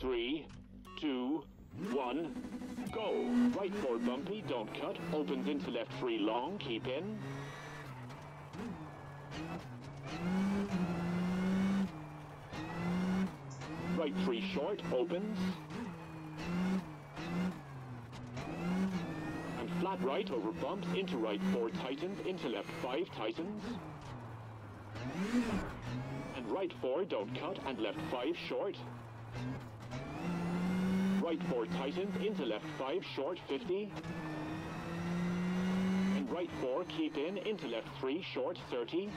three, two, one, go. Right four bumpy, don't cut. Opens into left three long, keep in. Right three short, opens. And flat right over bumps, into right four tightens, into left five tightens. And right four, don't cut, and left five short. Right four tightens, into left five short, 50. And right four, keep in, into left three short, 30.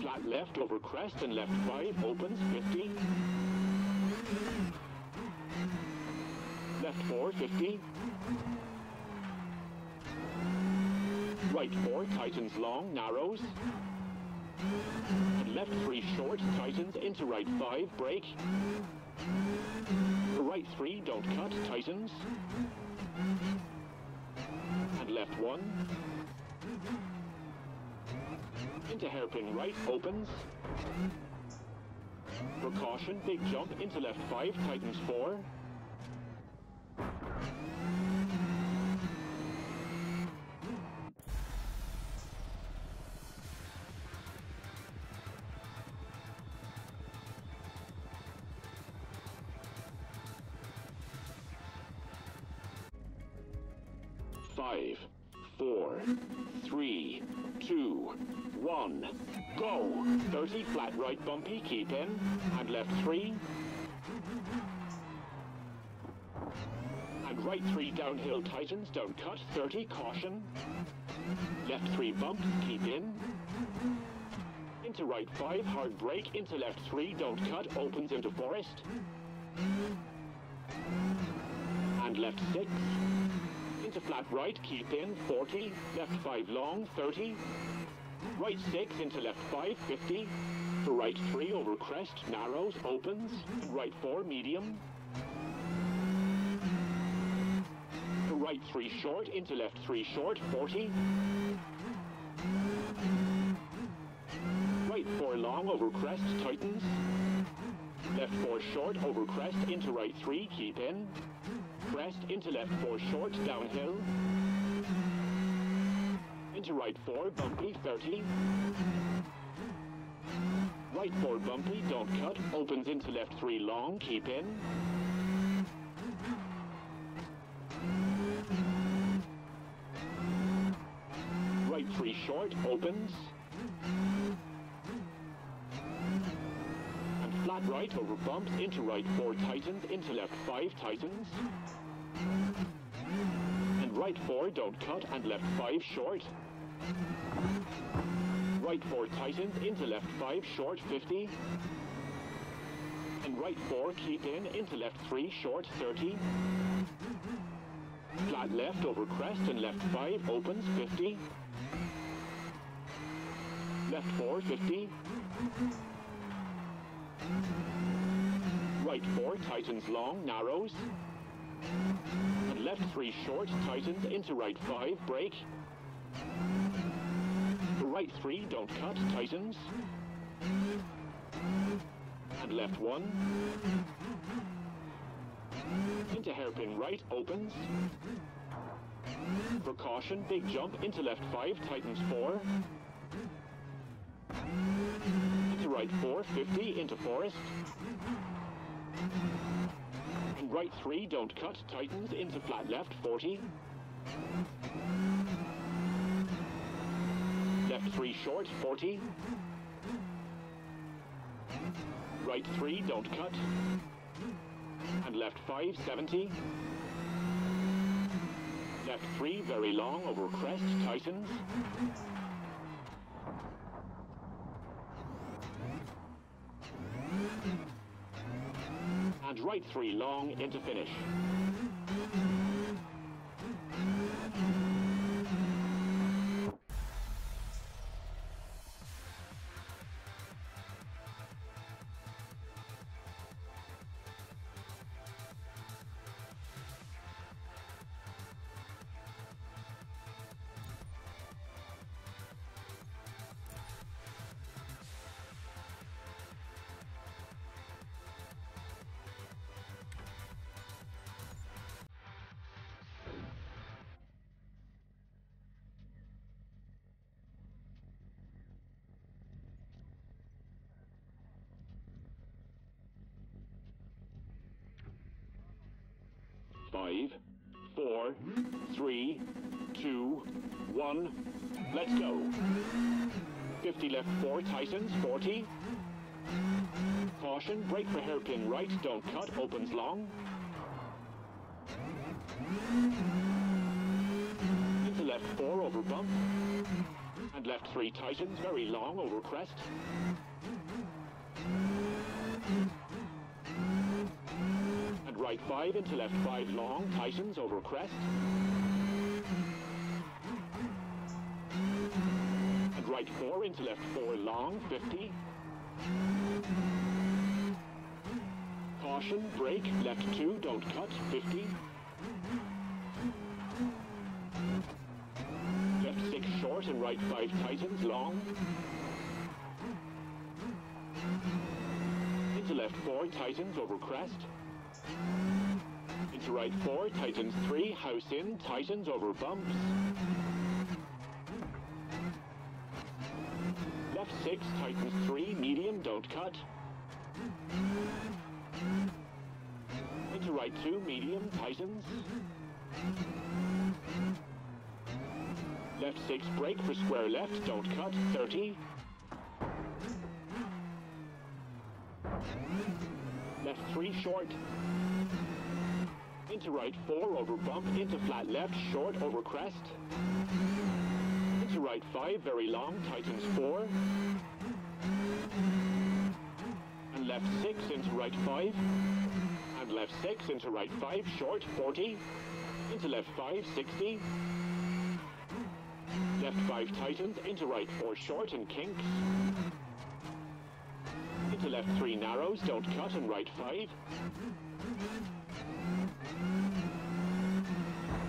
Flat left over crest and left five, opens, 50. Left four, 50. Right four, tightens long, narrows. And left three short, tightens into right five, brake. Right three, don't cut, tightens. And left one. Into hairpin right, opens. Precaution, big jump into left five, tightens four. One, go! 30, flat right bumpy, keep in, and left three. And right three downhill tightens, don't cut, 30, caution. Left three bump, keep in. Into right five, hard brake, into left three, don't cut, opens into forest. And left six. Into flat right, keep in, 40. Left 5 long, 30. Right 6 into left 5, 50. To right 3 over crest, narrows, opens. Right 4, medium. Right 3 short, into left 3 short, 40. Right 4 long over crest, tightens. Left 4 short over crest, into right 3, keep in. Crest into left 4 short, downhill. Right 4, bumpy, 30. Right 4 bumpy, don't cut. Opens into left 3 long, keep in. Right 3 short, opens. And flat right over bumps, into right 4 tightens, into left 5 tightens. And right 4 don't cut, and left 5 short. Right 4 tightens, into left 5 short, 50. And right 4 keep in, into left 3 short, 30. Flat left over crest and left 5 opens, 50. Left 4, 50. Right 4 tightens long, narrows. And left 3 short, tightens into right 5, brake. Right 3 don't cut, tightens. And left 1. Into hairpin right, opens. Precaution, big jump, into left 5, tightens 4. Into right 4, 50, into forest. And right 3, don't cut, tightens, into flat left, 40. Left 3 short, 40. Right 3, don't cut. And left 5, 70. Left 3, very long, over crest, tightens. And right 3, long, into finish. Four, three, two, one. Let's go. 50 left, four, tightens, 40. Caution, brake for hairpin right, don't cut, opens long. Into left four over bump. And left three tightens, very long over crest. And right five into left five long, tightens over crest. And right four into left four long, 50. Caution, brake, left two, don't cut, 50. Left six short and right five tightens, long. Into left four, tightens over crest. Into right four, tightens three, house in, tightens over bumps. Left six, tightens three, medium, don't cut. Into right two, medium, tightens. Left six, brake for square left, don't cut, 30. Left three, short. Into right four, over bump, into flat left, short, over crest. Into right five, very long, tightens four. And left six, into right five. And left six, into right five, short, 40. Into left five, 60. Left five tightens, into right four short and kinks. Into left three narrows, don't cut, and right five.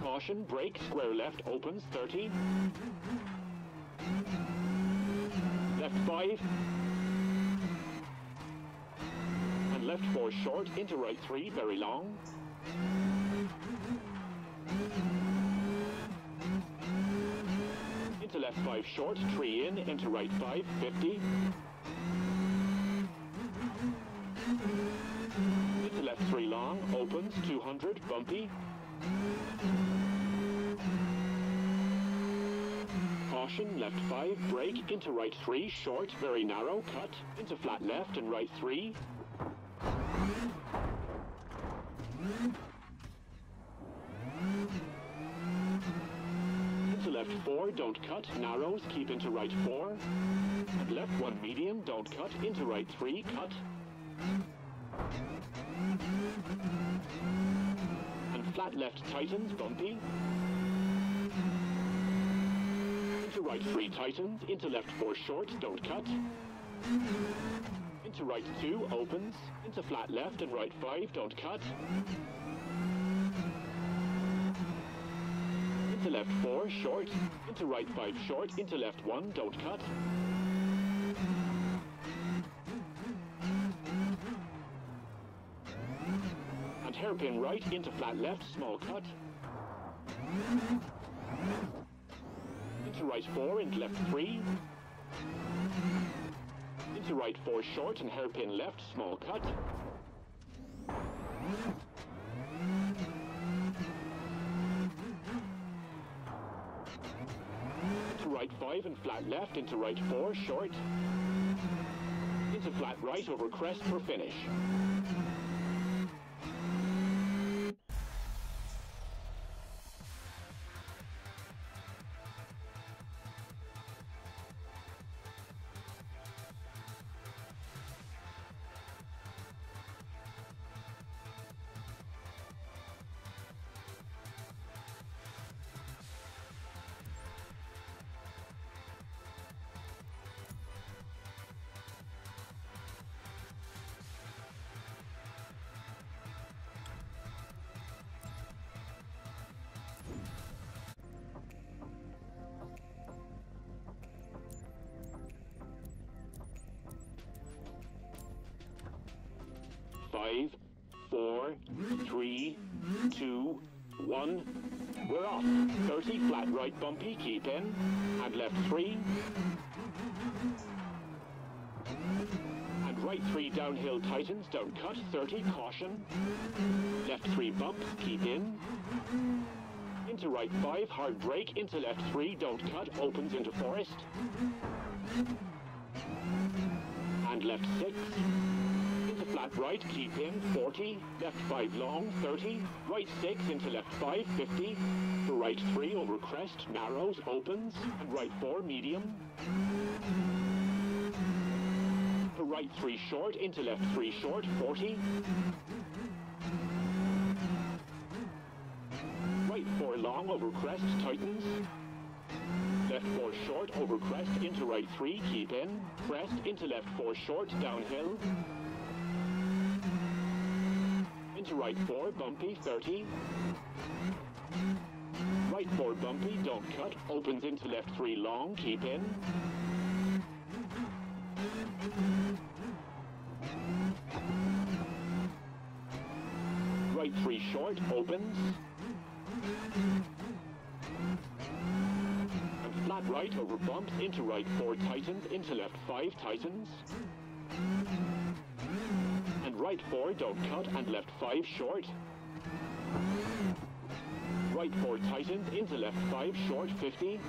Caution, brake, square left, opens, 30. Left five. And left four short, into right three, very long. Into left five short, three in, into right five, 50. Left three long, opens, 200, bumpy. Caution, left five, brake, into right three, short, very narrow, cut, into flat left and right three. Into left four, don't cut, narrows, keep into right four. And left one medium, don't cut, into right three, cut. And flat left tightens, bumpy. Into right three tightens, into left four short, don't cut. Into right two, opens. Into flat left and right five, don't cut. Into left four, short. Into right five, short. Into left one, don't cut. And hairpin right into flat left, small cut. Into right four, into left three. Into right four short and hairpin left, small cut. Into right five and flat left, into right four, short. Into flat right over crest for finish. Bumpy, keep in. And left three. And right 3 downhill tightens, don't cut, 30, caution. Left 3 bump, keep in. Into right 5, hard brake, into left 3, don't cut, opens into forest. And left 6. Flat right, keep in, 40. Left 5 long, 30. Right 6, into left 5, 50. To right 3, over crest, narrows, opens. And right 4, medium. To right 3 short, into left 3 short, 40. Right 4 long, over crest, tightens. Left 4 short, over crest, into right 3, keep in. Crest, into left 4 short, downhill. Right 4, bumpy, 30. Right 4 bumpy, don't cut, opens into left 3 long, keep in. Right 3 short, opens. And flat right over bumps, into right 4 tightens, into left 5 tightens. Right 4 don't cut, and left 5 short. Right 4 tightens, into left 5 short 50.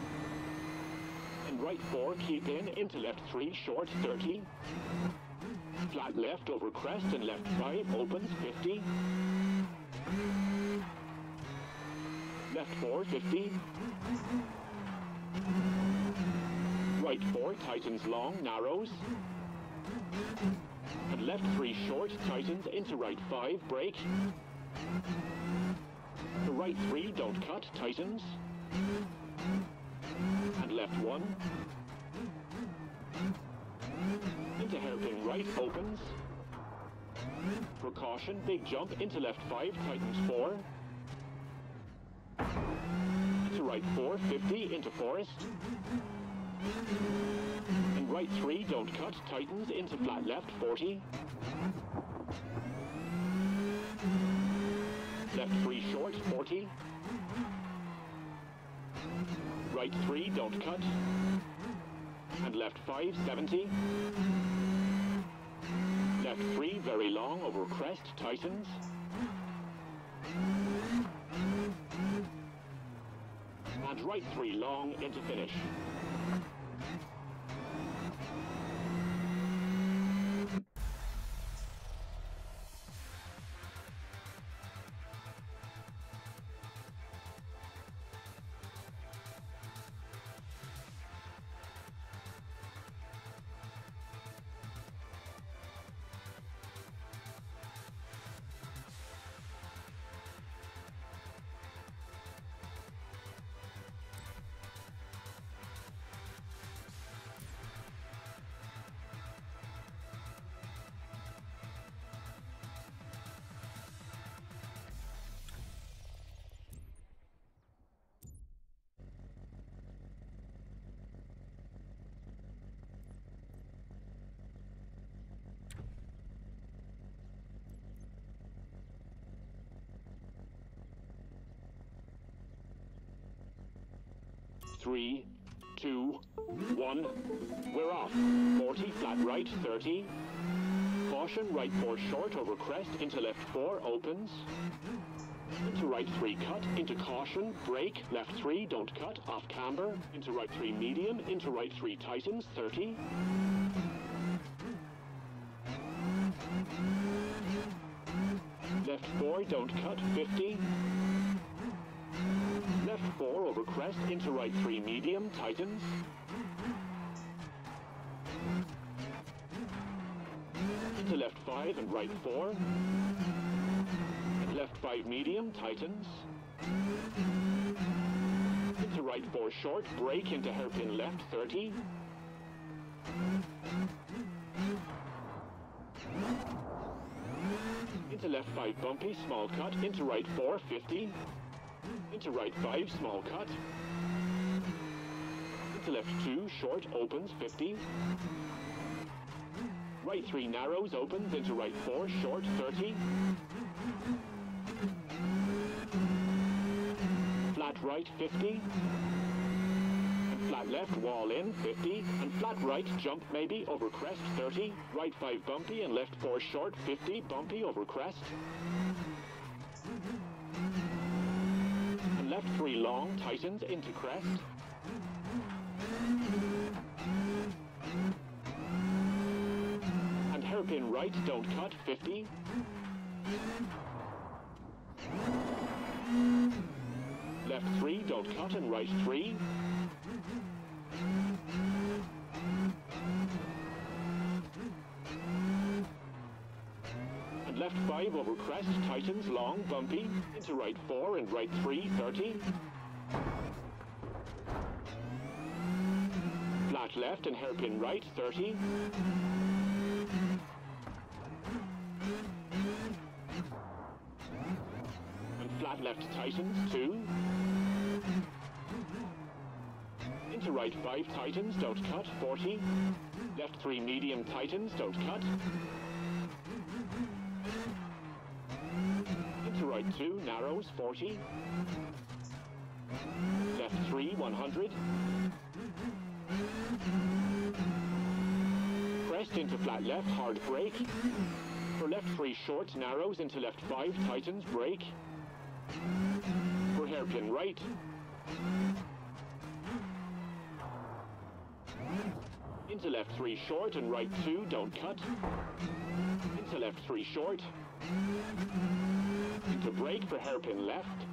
And right 4 keep in, into left 3 short 30. Flat left over crest and left 5 opens 50. Left 4 50. Right 4 tightens long, narrows. And left 3 short tightens into right 5 brake. The right 3 don't cut, tightens. And left 1. Into hairpin right opens. Precaution, big jump into left 5, tightens 4. Into right 4, 50, into forest. And right 3, don't cut, tightens, into flat left, 40. Left 3 short, 40. Right 3, don't cut. And left 5, 70. Left 3, very long, over crest, tightens. And right 3, long, into finish. Three, two, one. We're off. 40, flat right, 30. Caution, right 4 short over crest, into left 4, opens. Into right 3 cut, into caution, brake, left 3, don't cut, off camber, into right 3 medium, into right 3 tightens, 30. Left 4, don't cut, 50. Left 4 into right 3 medium, tightens. Into left 5 and right 4. And left 5 medium, tightens. Into right 4 short, brake into hairpin left, 30. Into left 5 bumpy, small cut, into right 4, 50. Into right 5, small cut. Into left 2, short, opens, 50. Right 3 narrows, opens, into right 4, short, 30. Flat right, 50. And Flat left, wall in, 50. And flat right, jump maybe, over crest, 30. Right 5 bumpy and left 4 short, 50. Bumpy over crest. Left 3 long, tightens into crest. And hairpin right, don't cut, 50. Left 3, don't cut, and right 3. Left 5 over crest, tightens, long, bumpy. Into right 4 and right 3, 30. Flat left and hairpin right, 30. And flat left tightens, 2. Into right 5 tightens, don't cut, 40. Left 3 medium tightens, don't cut. Into right 2 narrows, 40. Left 3 100. Crest into flat left, hard brake. For left 3 short narrows into left 5 tightens, brake. For hairpin right. Into left 3 short and right 2, don't cut. Into left 3 short. Into brake for hairpin left.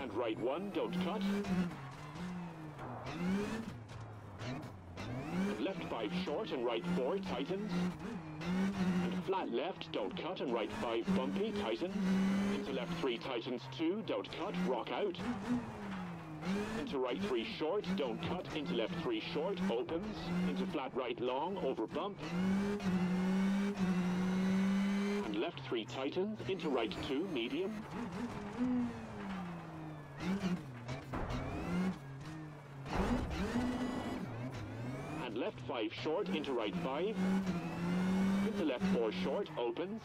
And right 1, don't cut. And left 5 short and right 4, tightens. And flat left, don't cut, and right 5 bumpy, tightens. Into left 3 tightens 2, don't cut, rock out. Into right 3 short, don't cut, into left 3 short, opens. Into flat right long, over bump. And left 3 tightens, into right 2 medium. And left 5 short, into right 5. Into left 4 short, opens.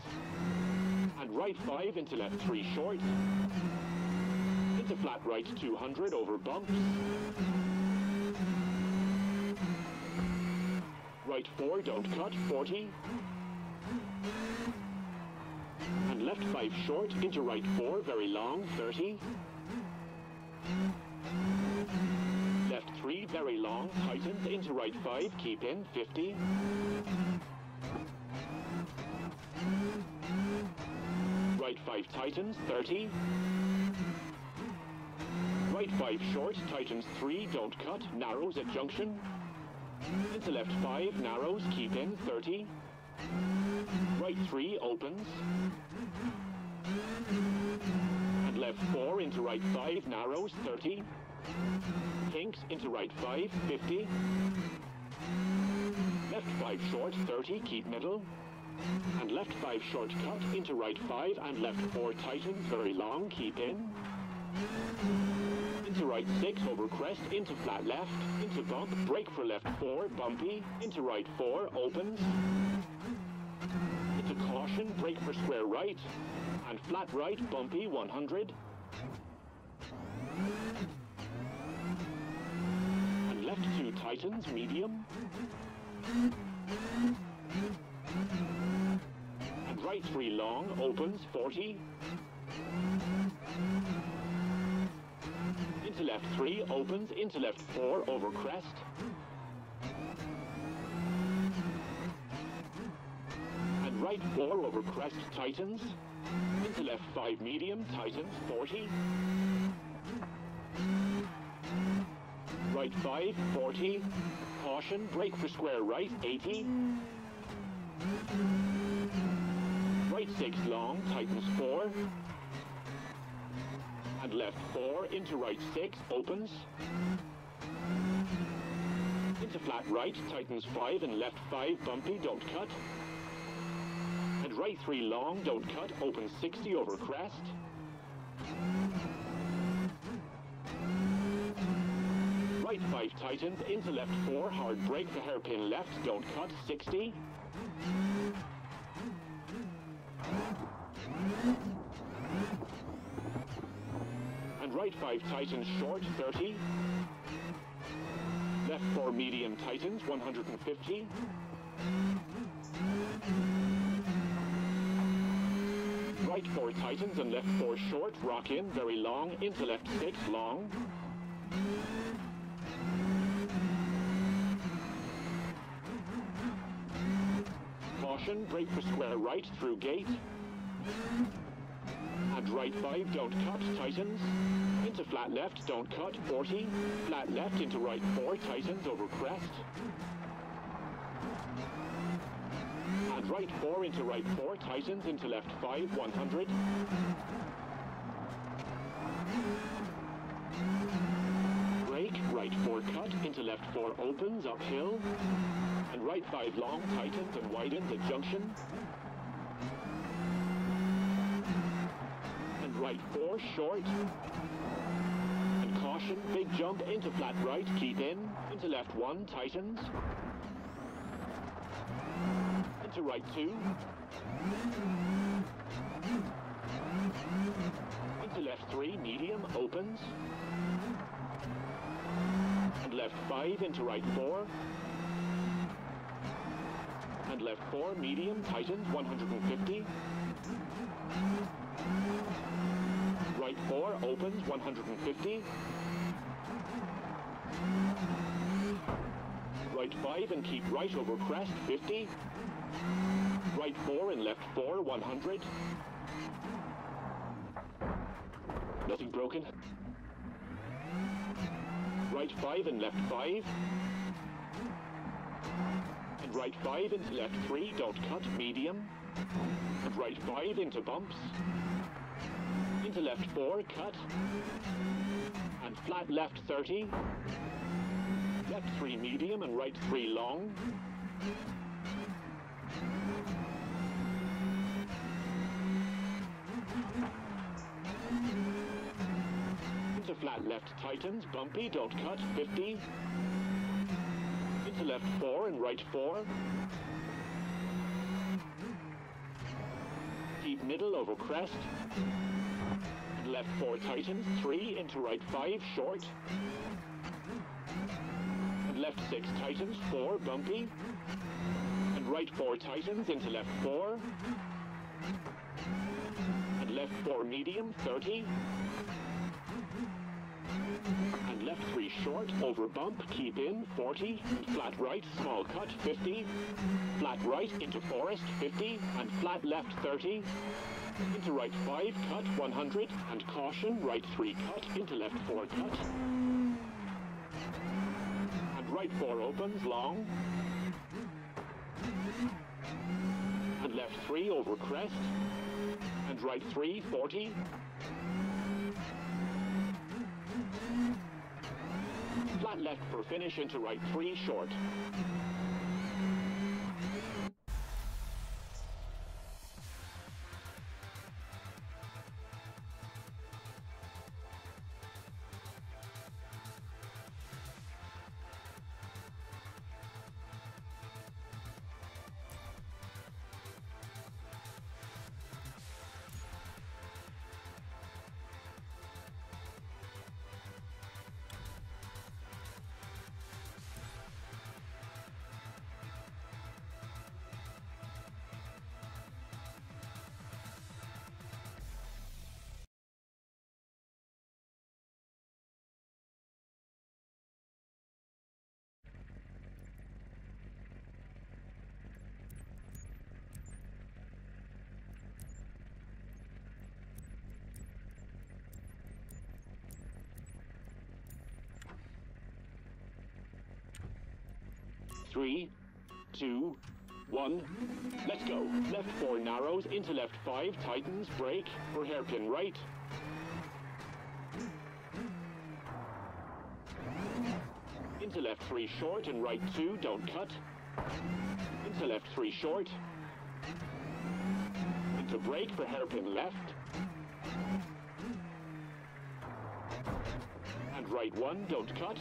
And right 5 into left 3 short. Into flat right 200 over bumps. Right 4, don't cut, 40. And left 5 short, into right 4, very long, 30. Left 3, very long, tightens, into right 5, keep in, 50. Right 5 tightens, 30. Right 5 short, tightens 3, don't cut, narrows at junction. Into left 5, narrows, keep in, 30. Right 3 opens. And left 4 into right 5, narrows, 30. Kinks into right 5, 50. Left 5 short, 30, keep middle. And left 5 short cut into right 5 and left 4 tightens, very long, keep in. Into right 6 over crest, into flat left, into bump, brake for left 4, bumpy, into right 4, opens. Into caution, brake for square right, and flat right, bumpy, 100. And left 2 tightens, medium. And right 3 long, opens, 40. Into left 3, opens, into left 4, over crest. And right 4 over crest, tightens. Into left 5, medium, tightens, 40. Right 5, 40. Caution, brake for square right, 80. Right 6 long, tightens 4. And left 4 into right 6, opens. Into flat right, tightens 5 and left 5, bumpy, don't cut. And right 3 long, don't cut, opens 60 over crest. Right 5 tightens, into left 4, hard brake, the hairpin left, don't cut, 60. Right 5 tightens short 30. Left 4 medium tightens, 150. Right 4 tightens and left 4 short, rock in, very long, into left 6, long. Caution, brake for square right through gate. And right 5, don't cut, tightens. Into flat left, don't cut, 40. Flat left into right 4, tightens over crest. And right 4 into right 4, tightens into left 5, 100. Brake, right 4 cut, into left 4 opens, uphill. And right 5 long, tightens and widens at junction. Right 4 short. And caution, big jump into flat right, keep in. Into left 1, tightens. Into right 2. Into left 3, medium, opens. And left 5 into right 4. And left 4, medium, tightens, 150. 4, opens, 150. Right 5 and keep right over crest, 50. Right 4 and left 4, 100. Nothing broken. Right 5 and left 5. And right 5 into left 3, don't cut, medium. And right 5 into bumps. Into left 4, cut. And flat left 30. Left 3 medium and right 3 long. Into flat left tightens, bumpy, don't cut, 50. Into left 4 and right 4. Keep middle over crest. Left 4 tightens, 3 into right 5, short. And left 6 tightens, 4, bumpy. And right 4 tightens into left 4. And left 4 medium, 30. And left 3 short, over bump, keep in, 40. And flat right, small cut, 50. Flat right into forest, 50. And flat left, 30. Into right 5, cut, 100. And caution, right 3 cut, into left 4 cut. And right 4 opens, long. And left 3 over crest. And right 3, 40. Flat left for finish into right 3, short. Three, two, one. Let's go. Left four narrows, into left five, tightens, brake, for hairpin right. Into left three short and right two, don't cut. Into left three short. Into brake for hairpin left. And right one, don't cut.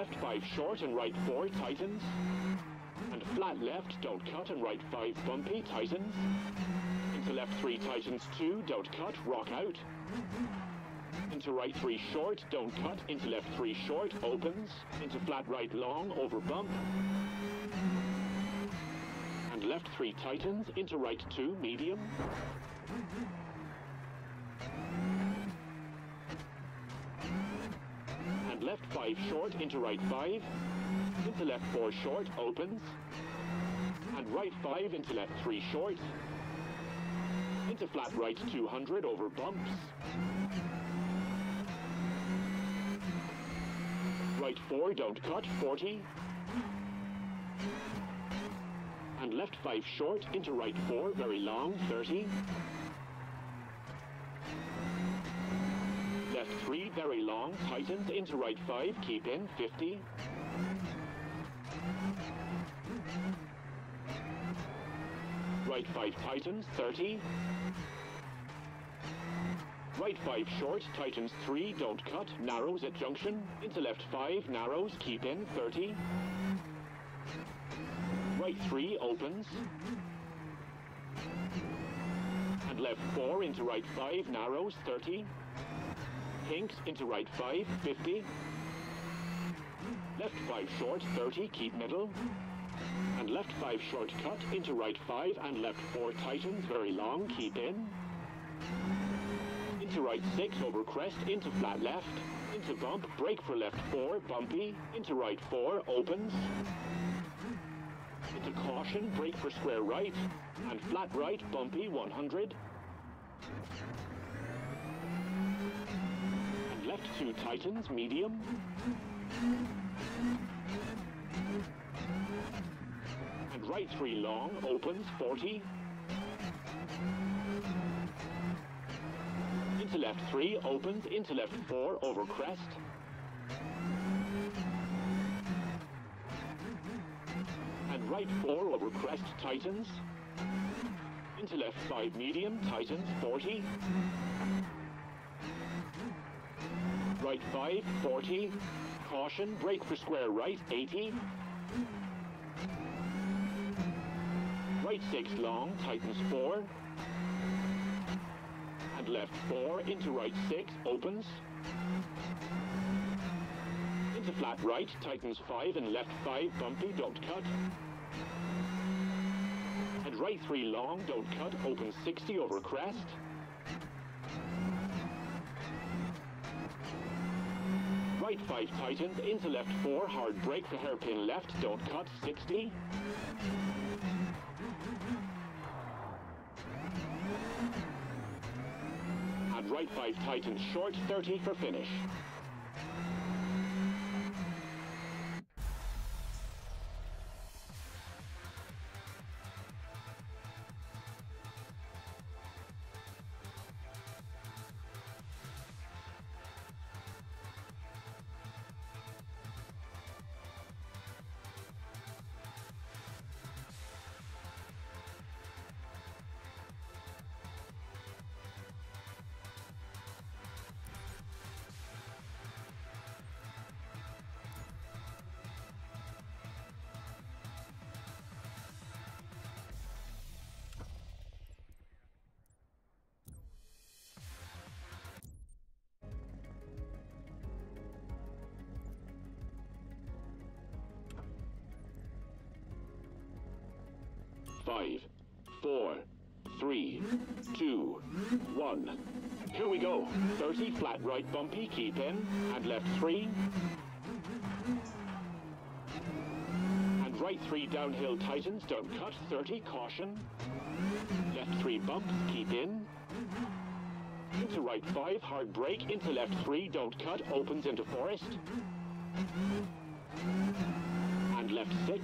Left five short and right four, tightens. And flat left, don't cut, and right five bumpy, tightens. Into left 3 tightens 2, don't cut, rock out. Into right 3 short, don't cut, into left 3 short, opens. Into flat right long, over bump. And left 3 tightens, into right 2 medium. Left 5 short, into right 5. Into left 4 short, opens. And right 5 into left 3 short. Into flat right 200 over bumps. Right 4, don't cut, 40. And left 5 short into right 4, very long, 30. Left 3, very long, tightens into right 5, keep in, 50. Right 5 tightens, 30. Right 5 short, tightens 3, don't cut, narrows at junction. Into left 5, narrows, keep in, 30. Right 3 opens. And left 4 into right 5, narrows, 30. Into right 5, 50. Left 5 short, 30, keep middle. And left 5 short cut into right 5 and left 4 tightens, very long, keep in. Into right 6 over crest, into flat left. Into bump, brake for left 4, bumpy. Into right 4, opens. Into caution, brake for square right. And flat right, bumpy, 100. 2 tightens, medium. And right 3 long, opens, 40. Into left 3, opens, into left 4, over crest. And right 4, over crest, tightens. Into left 5, medium, tightens, 40. Right 5, 40. Caution, brake for square right, 80. Right 6 long, tightens 4. And left 4 into right 6, opens. Into flat right, tightens 5 and left 5, bumpy, don't cut. And right 3 long, don't cut, opens 60 over crest. Right 5 tightens, into left 4, hard brake for hairpin left, don't cut, 60. And right 5 tightens short, 30 for finish. 30, flat right bumpy, keep in. And left three. And right three downhill tightens, don't cut. 30, caution. Left three bump, keep in. Into right five, hard brake, Into left three, don't cut. Opens into forest. And left six.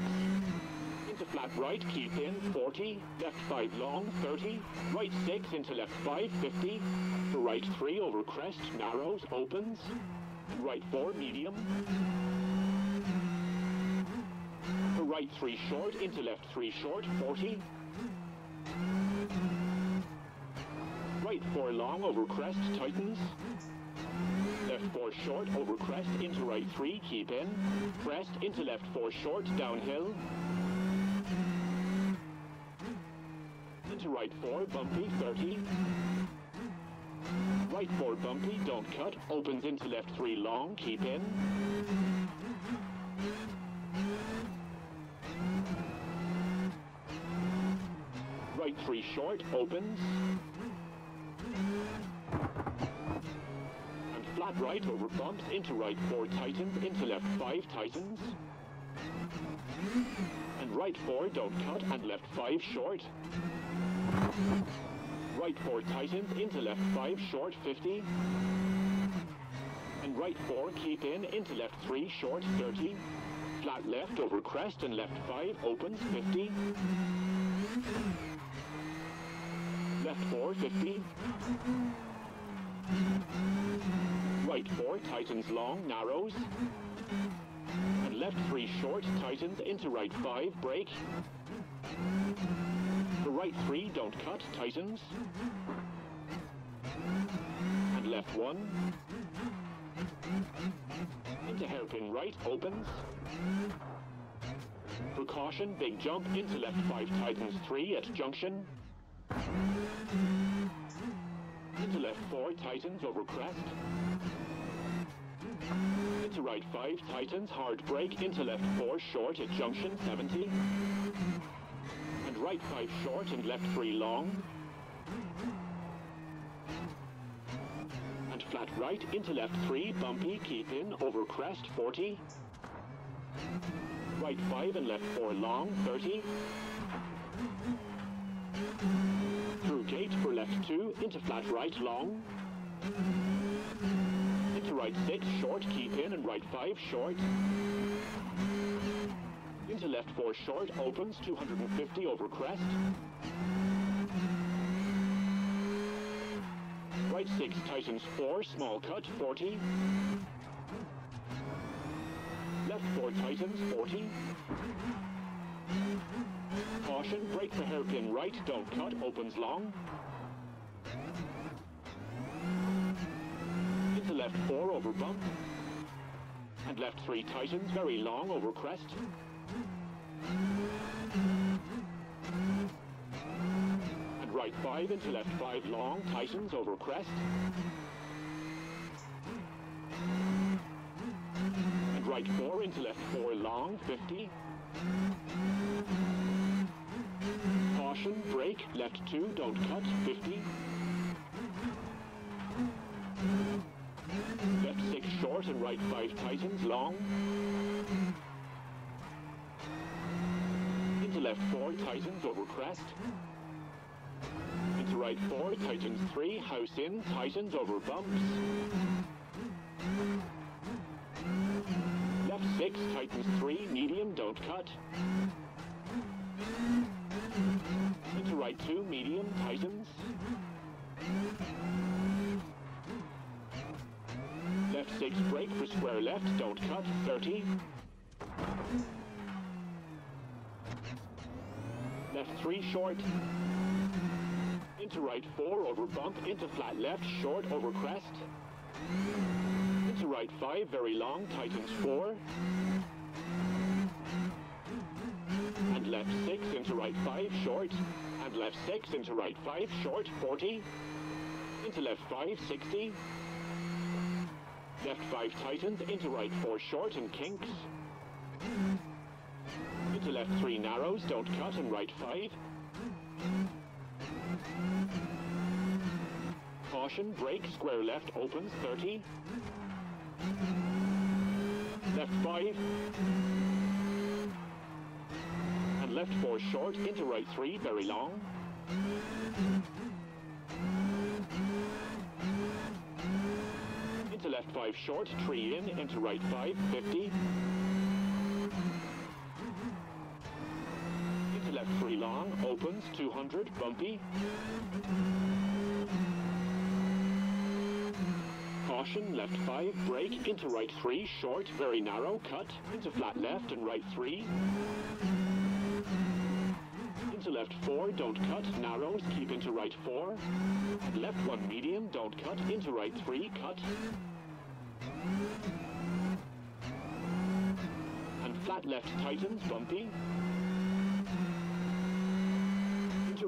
Into flat right, keep in, 40. Left 5 long, 30. Right 6 into left 5, 50. To right 3 over crest, narrows, opens. Right 4, medium. Right 3 short, into left 3 short, 40. Right 4 long over crest, tightens. Left 4 short over crest, into right 3, keep in. Crest, into left 4 short, downhill. Into right 4, bumpy, 30. Right 4, bumpy, don't cut. Opens into left 3, long, keep in. Right 3, short, opens. And flat right over bumps, into right 4, tightens, into left 5, tightens. And right 4, don't cut, and left 5, short. Right 4 tightens, into left 5, short 50. And right 4, keep in, into left 3, short 30. Flat left over crest and left 5, opens 50. Left 4, 50. Right 4, tightens long, narrows. And left 3, short, tightens, into right 5, brake. Right 3, don't cut, tightens. And left 1. Into hairpin right, opens. Precaution, big jump, into left 5, tightens 3 at junction. Into left 4, tightens over crest. Into right 5, tightens, hard brake, into left 4, short at junction 70. Right 5 short and left 3 long. And flat right, into left 3, bumpy, keep in, over crest 40. Right 5 and left 4 long, 30. Through gate for left 2, into flat right long. Into right 6, short, keep in, and right 5, short. Into left 4, short, opens, 250 over crest. Right 6, tightens 4, small cut, 40. Left 4, tightens, 40. Caution, brake the hairpin right, don't cut, opens long. Into left 4 over bump. And left 3 tightens, very long over crest. And right 5 into left 5 long, tightens over crest. And right 4 into left 4 long, 50. Caution, brake, left 2, don't cut, 50. Left 6 short and right 5 tightens, long. Left 4 tightens over crest. Into right 4 tightens 3, house in, tightens over bumps. Left 6 tightens 3, medium, don't cut. Into right 2, medium, tightens. Left 6, brake for square left, don't cut, 30. Left 3, short. Into right 4, over bump, into flat left, short, over crest. Into right 5, very long, tightens 4. And left 6 into right 5, short. And left 6 into right 5, short, 40. Into left 5, 60. Left 5 tightens, into right 4 short and kinks. Into left 3 narrows, don't cut, and right 5. Caution, brake, square left, opens, 30. Left 5. And left 4 short, into right 3, very long. Into left 5 short, tree in, into right 5, 50. Left 3 long, opens, 200, bumpy. Caution, left 5, brake, into right 3, short, very narrow, cut, into flat left and right 3. Into left 4, don't cut, narrows, keep into right 4. Left 1, medium, don't cut, into right 3, cut. And flat left tightens, bumpy.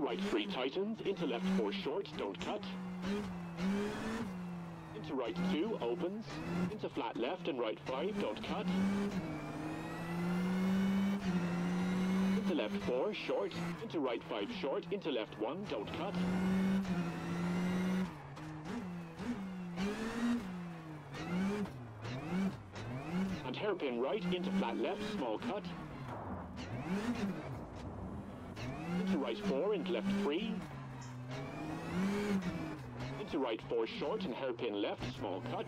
Right 3 tightens, into left 4 short, don't cut. Into right 2 opens, into flat left and right 5, don't cut. Into left 4 short, into right 5 short, into left 1, don't cut. And hairpin right into flat left, small cut. Into right 4 and left 3. Into right 4 short and hairpin left, small cut.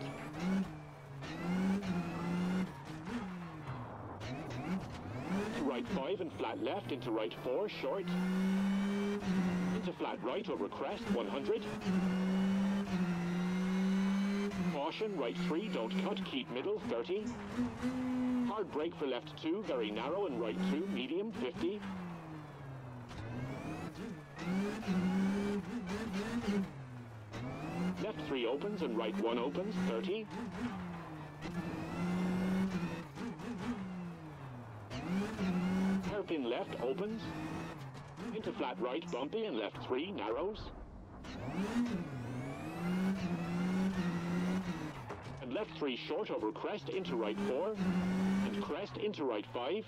Into right 5 and flat left, into right 4 short. Into flat right over crest, 100. Caution, right 3, don't cut, keep middle, 30. Hard brake for left 2, very narrow, and right 2, medium, 50. Left 3 opens and right 1 opens, 30. Hairpin left opens. Into flat right bumpy and left 3 narrows. And left 3 short over crest into right 4. And crest into right 5.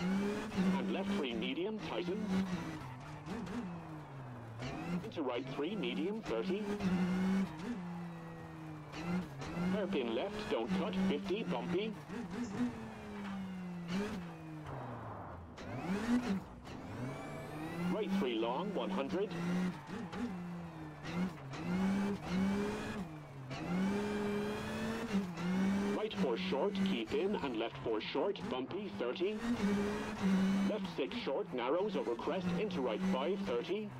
And left 3 medium tightens. Into right 3 medium 30. Hairpin left, don't cut, 50, bumpy. Right 3 long, 100. Right 4 short, keep in, and left 4 short, bumpy, 30. Left 6 short, narrows over crest, into right 5, 30.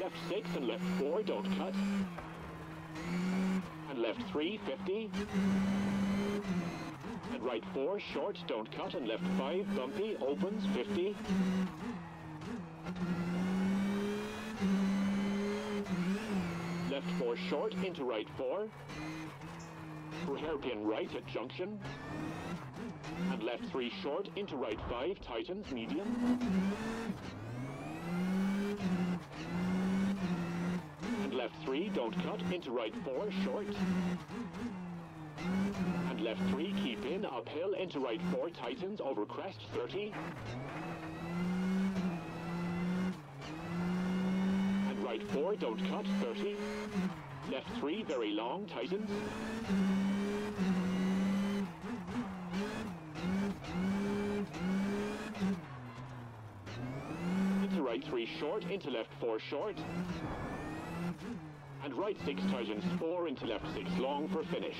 Left 6 and left 4, don't cut. And left 3, 50. And right 4, short, don't cut, and left 5, bumpy, opens, 50. Left 4 short, into right 4. Through hairpin right at junction. And left 3 short, into right 5, tightens, medium. And left 3, don't cut, into right 4, short. And left 3, keep in, uphill, into right 4, tightens, over crest, 30. And right 4, don't cut, 30. Left 3, very long, tightens. Into right 3, short, into left 4, short. And right 6 tightens, 4 into left 6, long for finish.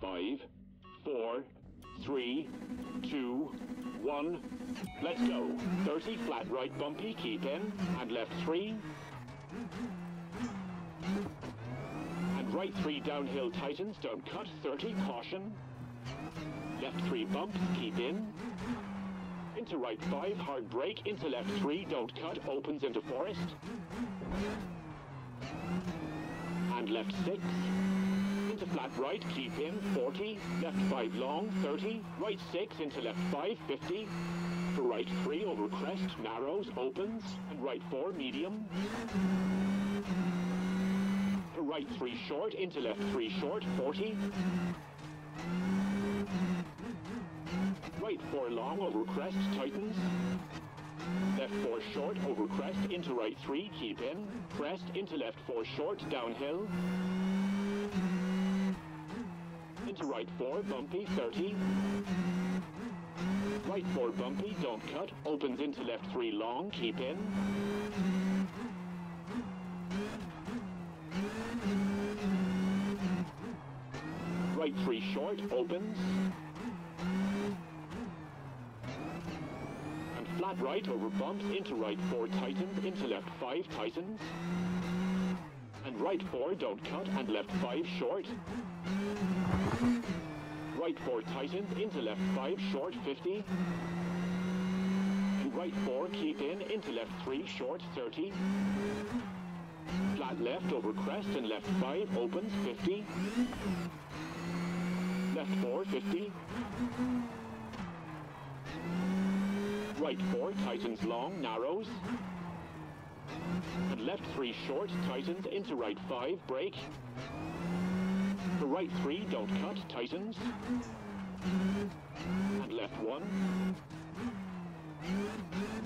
Five, four, three, two, one. Let's go. 30 flat right bumpy, keep in. And left three. And right three downhill tightens, don't cut. 30, caution. Left three bumps, keep in. Into right five, hard brake, Into left three, don't cut. Opens into forest. And left six into flat right, keep in, 40, left 5 long, 30, right 6 into left 5, 50, To right 3 over crest, narrows, opens, and right 4 medium. To right 3 short, into left 3 short, 40. Right 4 long over crest, tightens. Left 4 short over crest, into right 3, keep in. Crest, into left 4 short, downhill. Right 4, bumpy, 30. Right 4 bumpy, don't cut. Opens into left 3 long, keep in. Right 3 short, opens. And flat right over bumps, into right 4 tightens, into left 5 tightens. And right 4 don't cut, and left 5 short. Right 4 tightens, into left 5 short 50. And right 4 keep in, into left 3 short 30. Flat left over crest and left 5 opens 50. Left 4 50. Right 4 tightens long, narrows. And left 3 short tightens into right 5 brake. Right 3 don't cut, tightens. And left 1.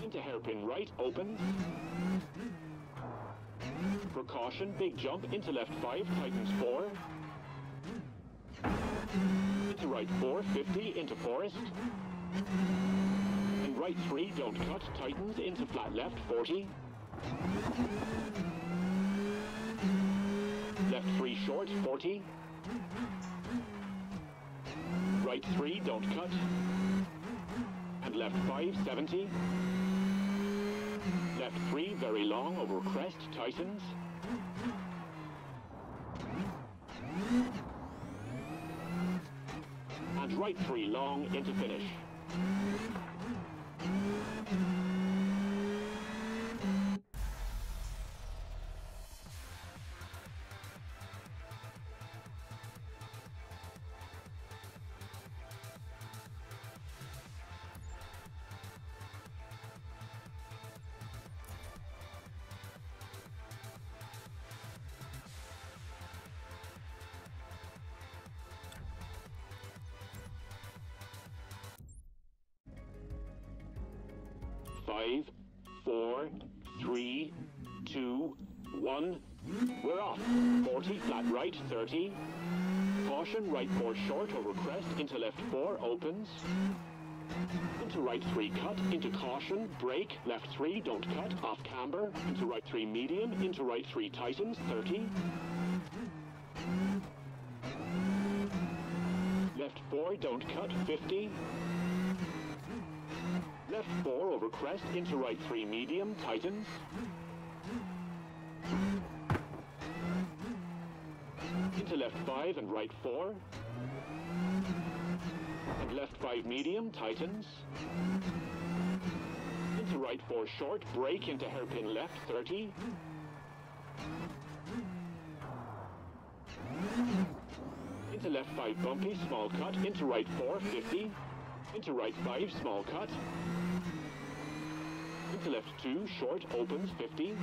Into hairpin right, opens. Precaution, big jump, into left 5, tightens 4. Into right 4, 50, into forest. And right 3, don't cut, tightens, into flat left, 40. Left 3 short, 40. Right 3, don't cut. And left 5, 70. Left 3, very long, over crest, tightens. And right 3, long, into finish. Five, four, three, two, one. We're off. 40, flat right, 30. Caution, right 4 short over crest, into left 4, opens. Into right 3 cut, into caution, brake, left 3, don't cut, off camber, into right 3 medium, into right 3 tightens, 30. Left 4, don't cut, 50. Left 4 over crest, into right 3 medium, tightens. Into left 5 and right 4. And left 5 medium, tightens. Into right 4 short, brake into hairpin left, 30. Into left 5 bumpy, small cut, into right 4, 50. Into right 5, small cut. Into left 2, short, opens, 50.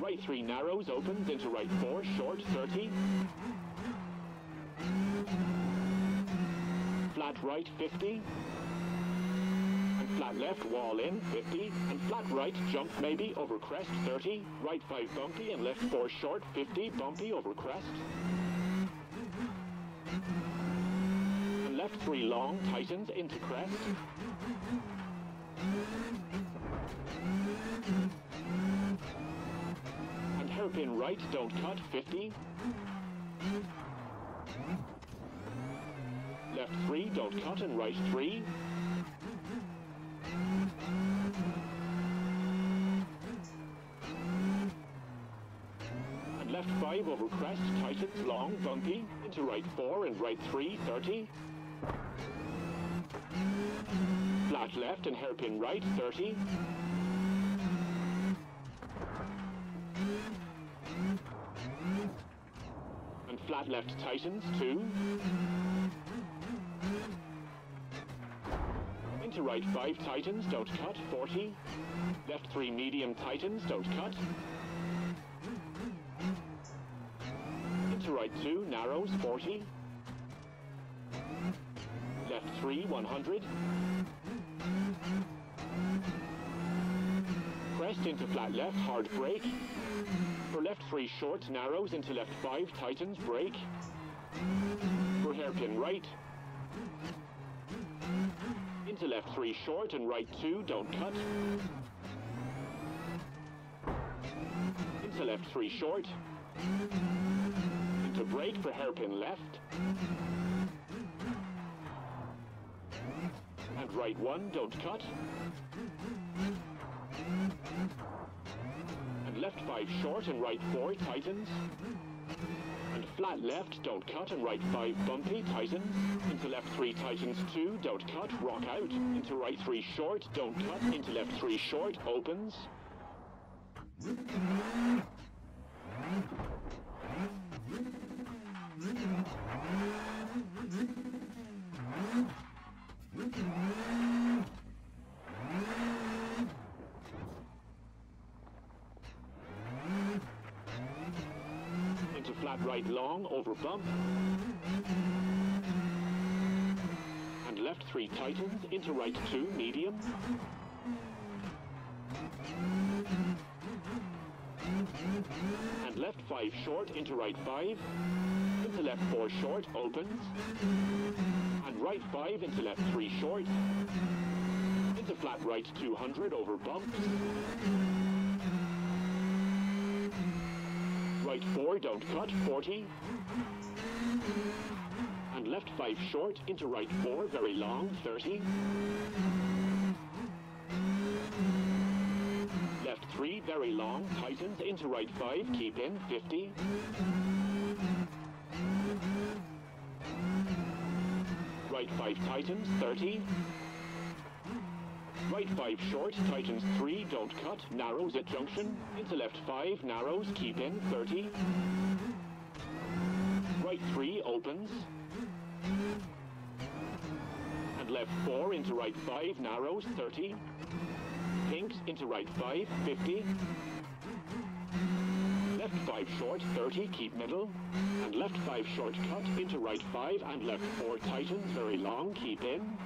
Right 3 narrows, opens, into right 4, short, 30. Flat right, 50. And flat left, wall in, 50. And flat right, jump maybe, over crest, 30. Right 5 bumpy and left 4 short, 50. Bumpy over crest. And left 3 long, tightens, into crest. And hairpin right, don't cut, 50. Left 3, don't cut, and right 3. And left 5 over crest, tightens, long, bumpy, into right 4 and right 3, 30. Flat left and hairpin right, 30. And flat left tightens, 2. Into right 5 tightens, don't cut, 40. Left 3 medium tightens, don't cut. Into right 2 narrows, 40. Left 3 100. Crest into flat left, hard brake. For left 3 short narrows into left 5 tightens, brake. For hairpin right, into left 3 short and right 2, don't cut. Into left 3 short. Into brake for hairpin left. And right 1, don't cut. And left 5 short and right 4, tightens. And flat left, don't cut, and right 5 bumpy, tightens. Into left 3 tightens 2, don't cut, rock out. Into right 3 short, don't cut. Into left 3 short, opens. Right long, over bump. And left 3 tightens, into right 2, medium. And left 5 short, into right 5. Into left 4 short, opens. And right 5 into left 3 short. Into flat right 200 over bumps. Right 4, don't cut, 40. And left 5 short, into right 4, very long, 30. Left 3, very long, tightens, into right 5, keep in, 50. Right 5 tightens, 30. Right 5 short, tightens 3, don't cut, narrows at junction. Into left 5, narrows, keep in, 30. Right 3, opens. And left 4 into right 5, narrows, 30. Kinks into right 5, 50. Left 5 short, 30, keep middle. And left 5 short cut into right 5 and left 4 tightens, very long, keep in.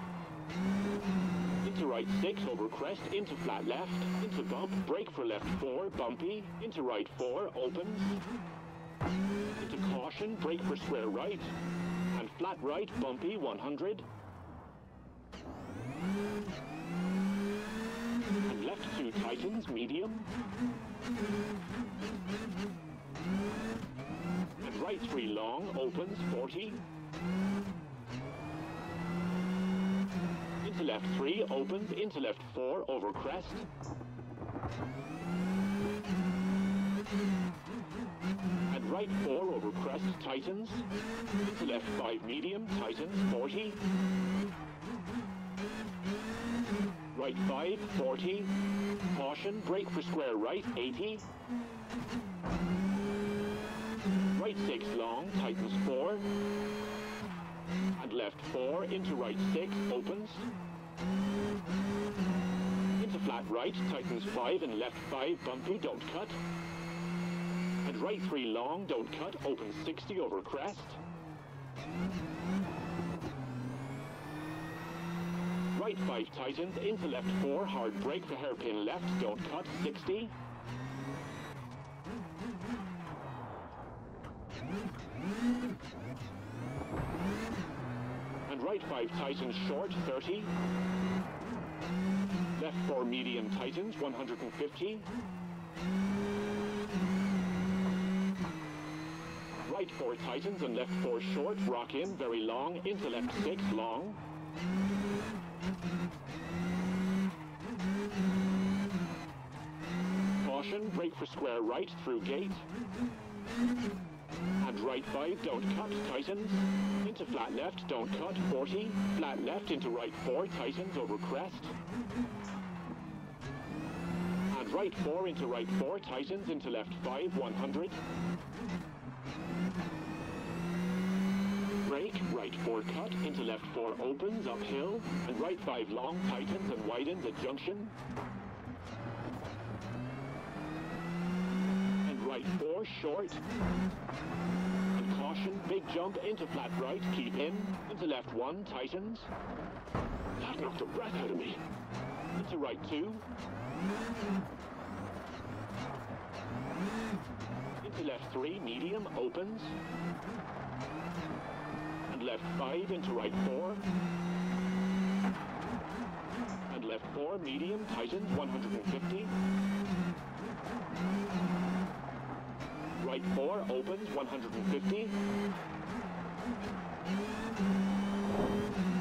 Into right 6 over crest, into flat left, into bump, brake for left 4, bumpy, into right 4, opens. Into caution, brake for square right, and flat right, bumpy, 100. And left 2 tightens, medium. And right 3 long, opens, 40. Into left 3, opens, into left 4, over crest. And right 4 over crest, tightens. Into left 5, medium, tightens, 40. Right 5, 40. Caution, brake for square right, 80. Right 6 long, tightens 4. And left 4 into right 6, opens. Into flat right, tightens 5 and left 5, bumpy, don't cut. And right 3 long, don't cut, opens 60 over crest. Right 5 tightens, into left 4, hard brake for hairpin left, don't cut, 60. Right 5 tightens short, 30. Left 4 medium tightens, 150. Right 4 tightens and left 4 short, rock in, very long, into left 6, long. Caution, brake for square right, through gate. And right 5, don't cut, tightens. Into flat left, don't cut, 40. Flat left into right 4, tightens over crest. And right 4 into right 4, tightens into left 5, 100. Brake, right 4 4 cut into left 4 opens uphill and right 5 long tightens and widens at junction. Right 4 short. And caution, big jump into flat right, keep in. Into left 1 tightens. That knocked the breath out of me. Into right 2. Into left 3 medium opens and left 5 into right 4. And left 4, medium, tightens, 150. Right 4, opens, 150.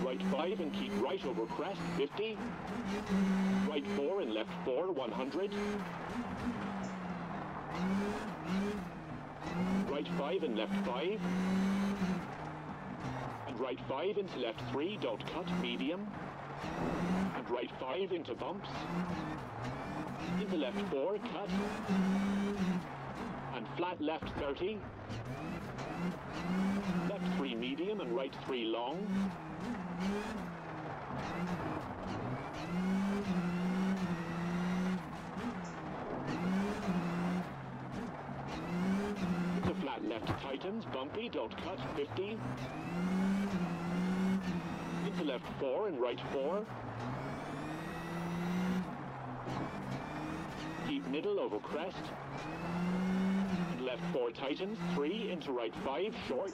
Right 5 and keep right over crest, 50. Right 4 and left 4, 100. Right 5 and left 5 right 5 into left 3, don't cut, medium. And right 5 into bumps. Into left 4, cut. Flat left 30. Left 3 medium and right 3 long. Into flat left tightens, bumpy, don't cut, 50 into left 4 and right 4. Keep middle over crest. Left 4 tightens, 3 into right 5, short.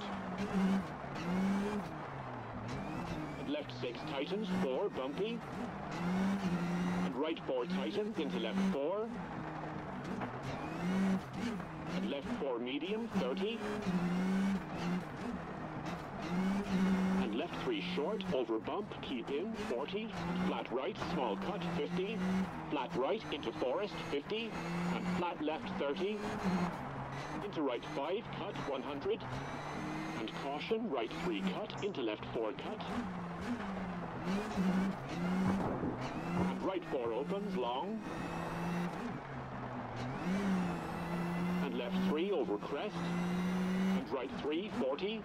And left 6 tightens, 4, bumpy. And right 4 tightens into left 4. And left 4 medium, 30 And left 3 short, over bump, keep in, 40, flat right, small cut, 50, flat right, into forest, 50, and flat left, 30, into right 5, cut, 100, and caution, right 3 cut, into left 4 cut, and right 4 opens, long, and left 3 over crest, and right 3, 40,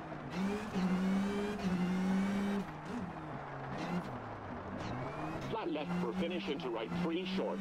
Flat left for finish into right three short.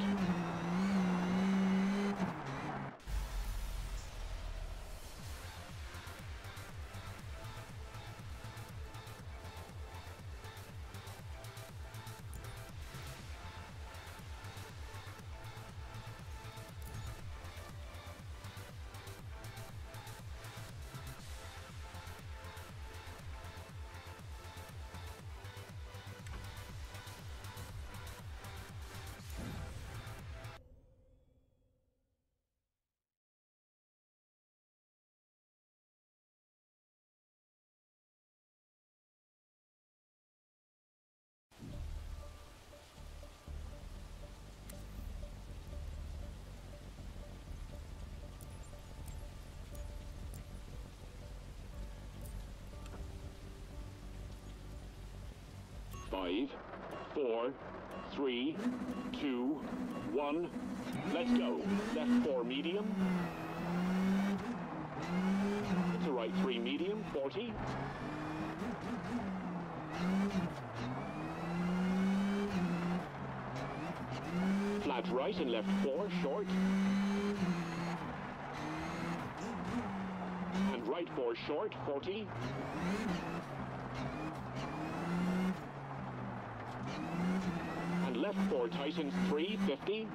Five, four, three, two, one. Let's go. Left four medium. To right three medium, 40. Flat right and left four, short. And right four short, 40. 4 tightens 350.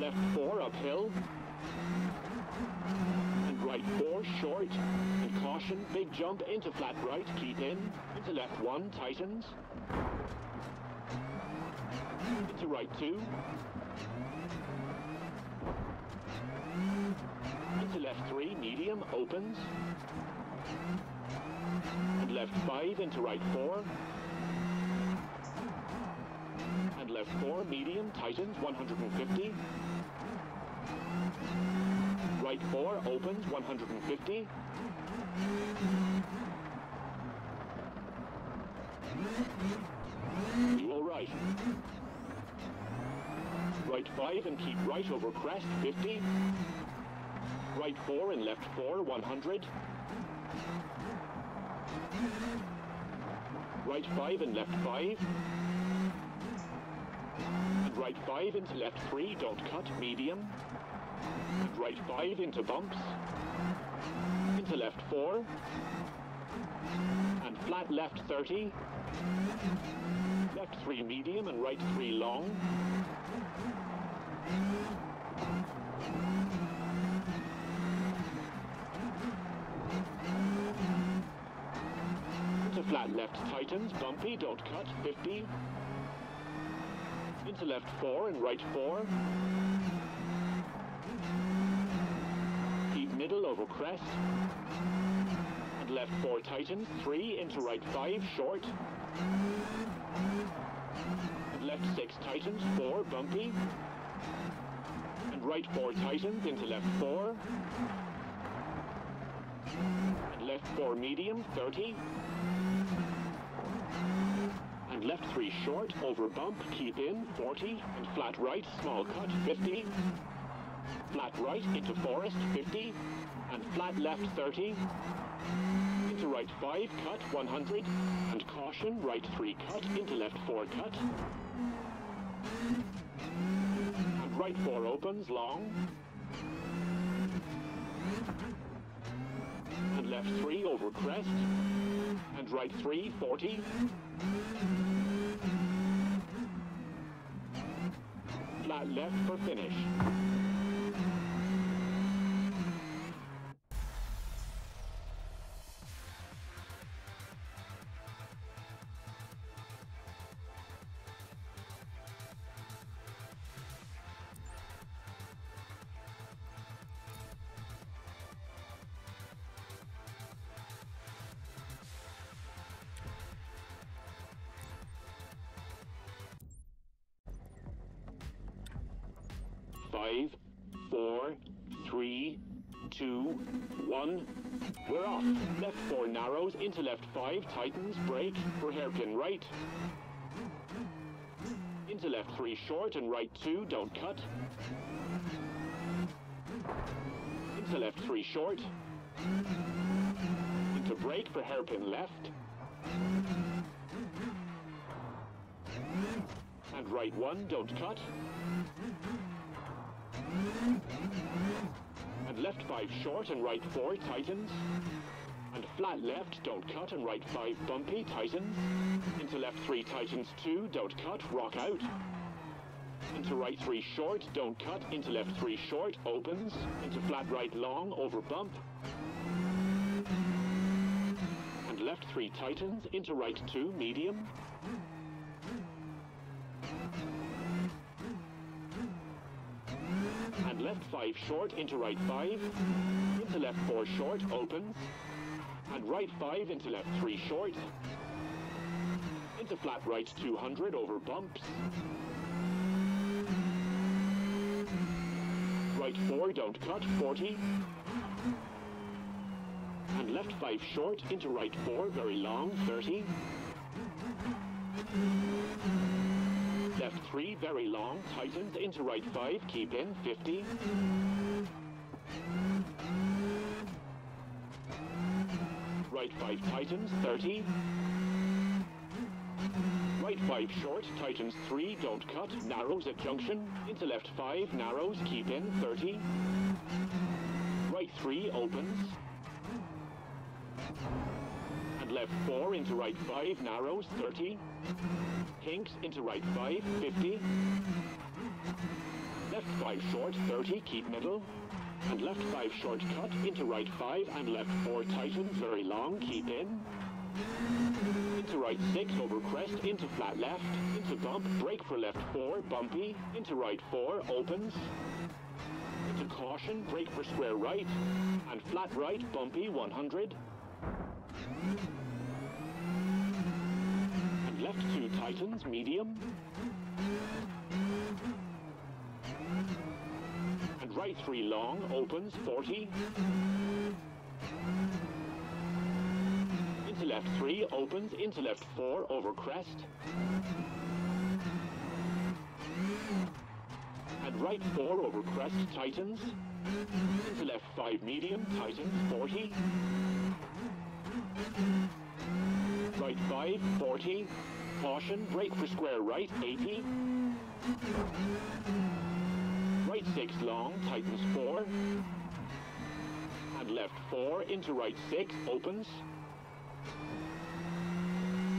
Left 4 uphill. And right 4 short. And caution, big jump into flat right, keep in. Into left 1 tightens. Into right 2. Into left 3, medium, opens and left 5 into right 4 and left 4 medium tightens 150 right 4 opens 150 you all right. Right 5 and keep right over crest 50 Right 4 and left 4, 100. Right 5 and left 5. And right 5 into left 3, don't cut, medium. And right 5 into bumps. Into left 4. And flat left 30. Left 3 medium and right 3 long. Flat left tightens, bumpy, don't cut, 50. Into left 4 and right 4. Keep middle over crest. And left 4 tightens, 3 into right 5, short. And left 6 tightens, 4, bumpy. And right 4 tightens into left 4. And left 4 medium, 30. And left 3 short, over bump, keep in, 40. And flat right, small cut, 50. Flat right into forest, 50. And flat left, 30. Into right 5, cut, 100. And caution, right 3 cut, into left 4 cut. And right 4 opens, long. And left 3 over crest. And right 3, 40. Flat left for finish. Five, tightens, brake, for hairpin right. Into left three short and right two, don't cut. Into left three short. Into brake for hairpin left. And right one, don't cut. And left five short and right four tightens. And flat left, don't cut, and right five bumpy, tightens. Into left three tightens two, don't cut, rock out. Into right three short, don't cut, into left three short, opens. Into flat right long, over bump. And left three tightens, into right two, medium. And left five short into right five. Into left four short, opens. And right five into left three short. Into flat right 200 over bumps. Right four, don't cut, 40. And left five short into right four, very long, 30. Left three, very long, tightens into right five, keep in, 50. Right five tightens, 30. Right five short, tightens three, don't cut, narrows at junction. Into left five, narrows, keep in, 30. Right three, opens. And left four into right five, narrows, 30. Kinks into right five, 50. Left five short, 30, keep middle. And left five short cut into right five and left four tightens, very long, keep in. Into right six over crest, into flat left, into bump, brake for left four, bumpy, into right four, opens. Into caution, brake for square right, and flat right, bumpy, 100. And left two tightens, medium. And right three long, opens, 40. Into left three, opens, into left four, over crest. And right four over crest, tightens. Into left 5 medium, tightens 40. Right 5, 40. Caution, brake for square right, 80. Right 6 long, tightens 4. And left 4, into right 6, opens.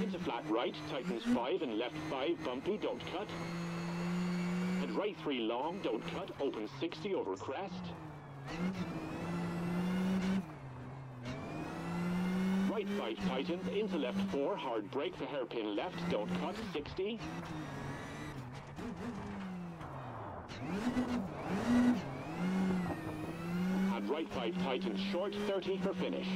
Into flat right, tightens 5 and left 5, bumpy, don't cut. And right 3 long, don't cut, opens 60 over crest. Right 5 tightens, into left 4, hard brake, for hairpin left, don't cut, 60. And right 5 tightens short, 30 for finish.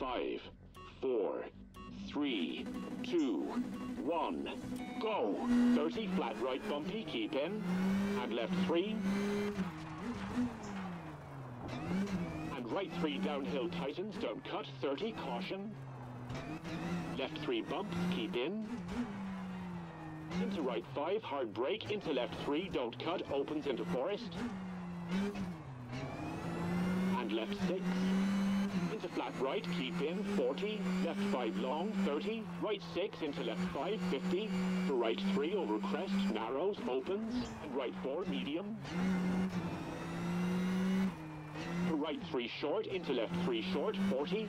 Five, four, three, two, one, go. 30, flat right bumpy, keep in. And left three. And right three downhill tightens, don't cut, 30, caution. Left three bumps, keep in. Into right five, hard brake, into left three, don't cut, opens into forest. And left six. Into flat right, keep in, 40. Left 5 long, 30. Right 6 into left 5, 50. For right 3 over crest, narrows, opens. And right 4, medium. For right 3 short, into left 3 short, 40.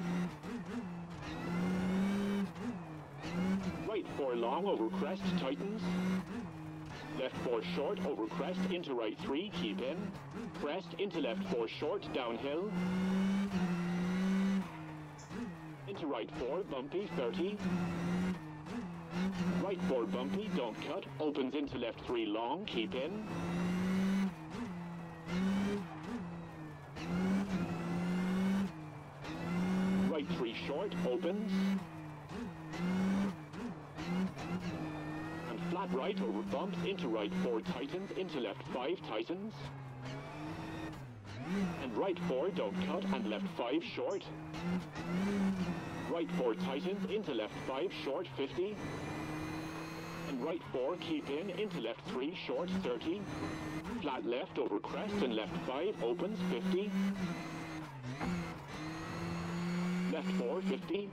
Right 4 long over crest, tightens. Left 4 short over crest, into right 3, keep in. Crest, into left 4 short, downhill. Into right 4, bumpy, 30. Right 4, bumpy, don't cut. Opens into left 3, long, keep in. Right 3, short, opens. And flat right over bumps, into right 4, tightens. Into left 5, tightens. And right 4, don't cut. And left 5, short. Right 4 tightens, into left 5, short 50. And right 4, keep in, into left 3, short 30. Flat left over crest and left 5, opens 50. Left 4, 50.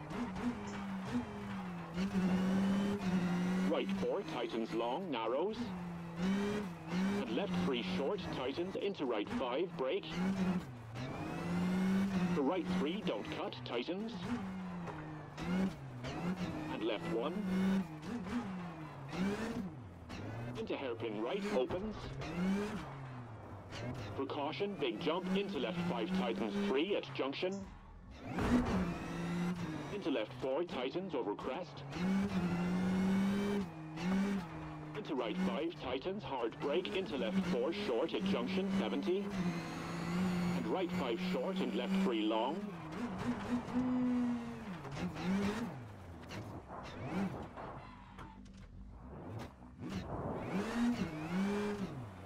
Right 4, tightens long, narrows. And left 3, short, tightens, into right 5, brake. The right 3, don't cut, tightens. And left 1. Into hairpin right, opens. Precaution, big jump, into left 5, tightens 3 at junction. Into left 4, tightens over crest. Into right 5, tightens, hard brake into left 4, short at junction 70. And right 5 short and left 3 long.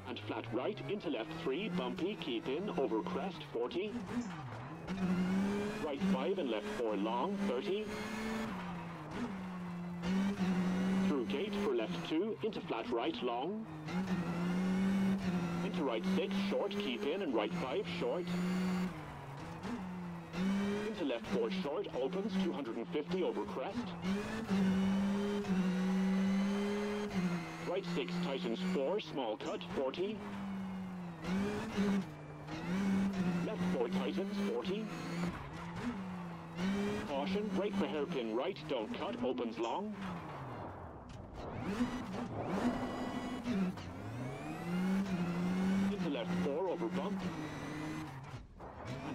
And flat right into left 3, bumpy, keep in, over crest 40. Right 5 and left 4 long, 30. Through gate for left 2, into flat right long. Into right 6, short, keep in, and right 5, short. Into left 4, short, opens, 250 over crest. Right 6, tightens 4, small cut, 40. Left 4, tightens, 40. Caution, brake for hairpin right, don't cut, opens long. Into left 4 over bump.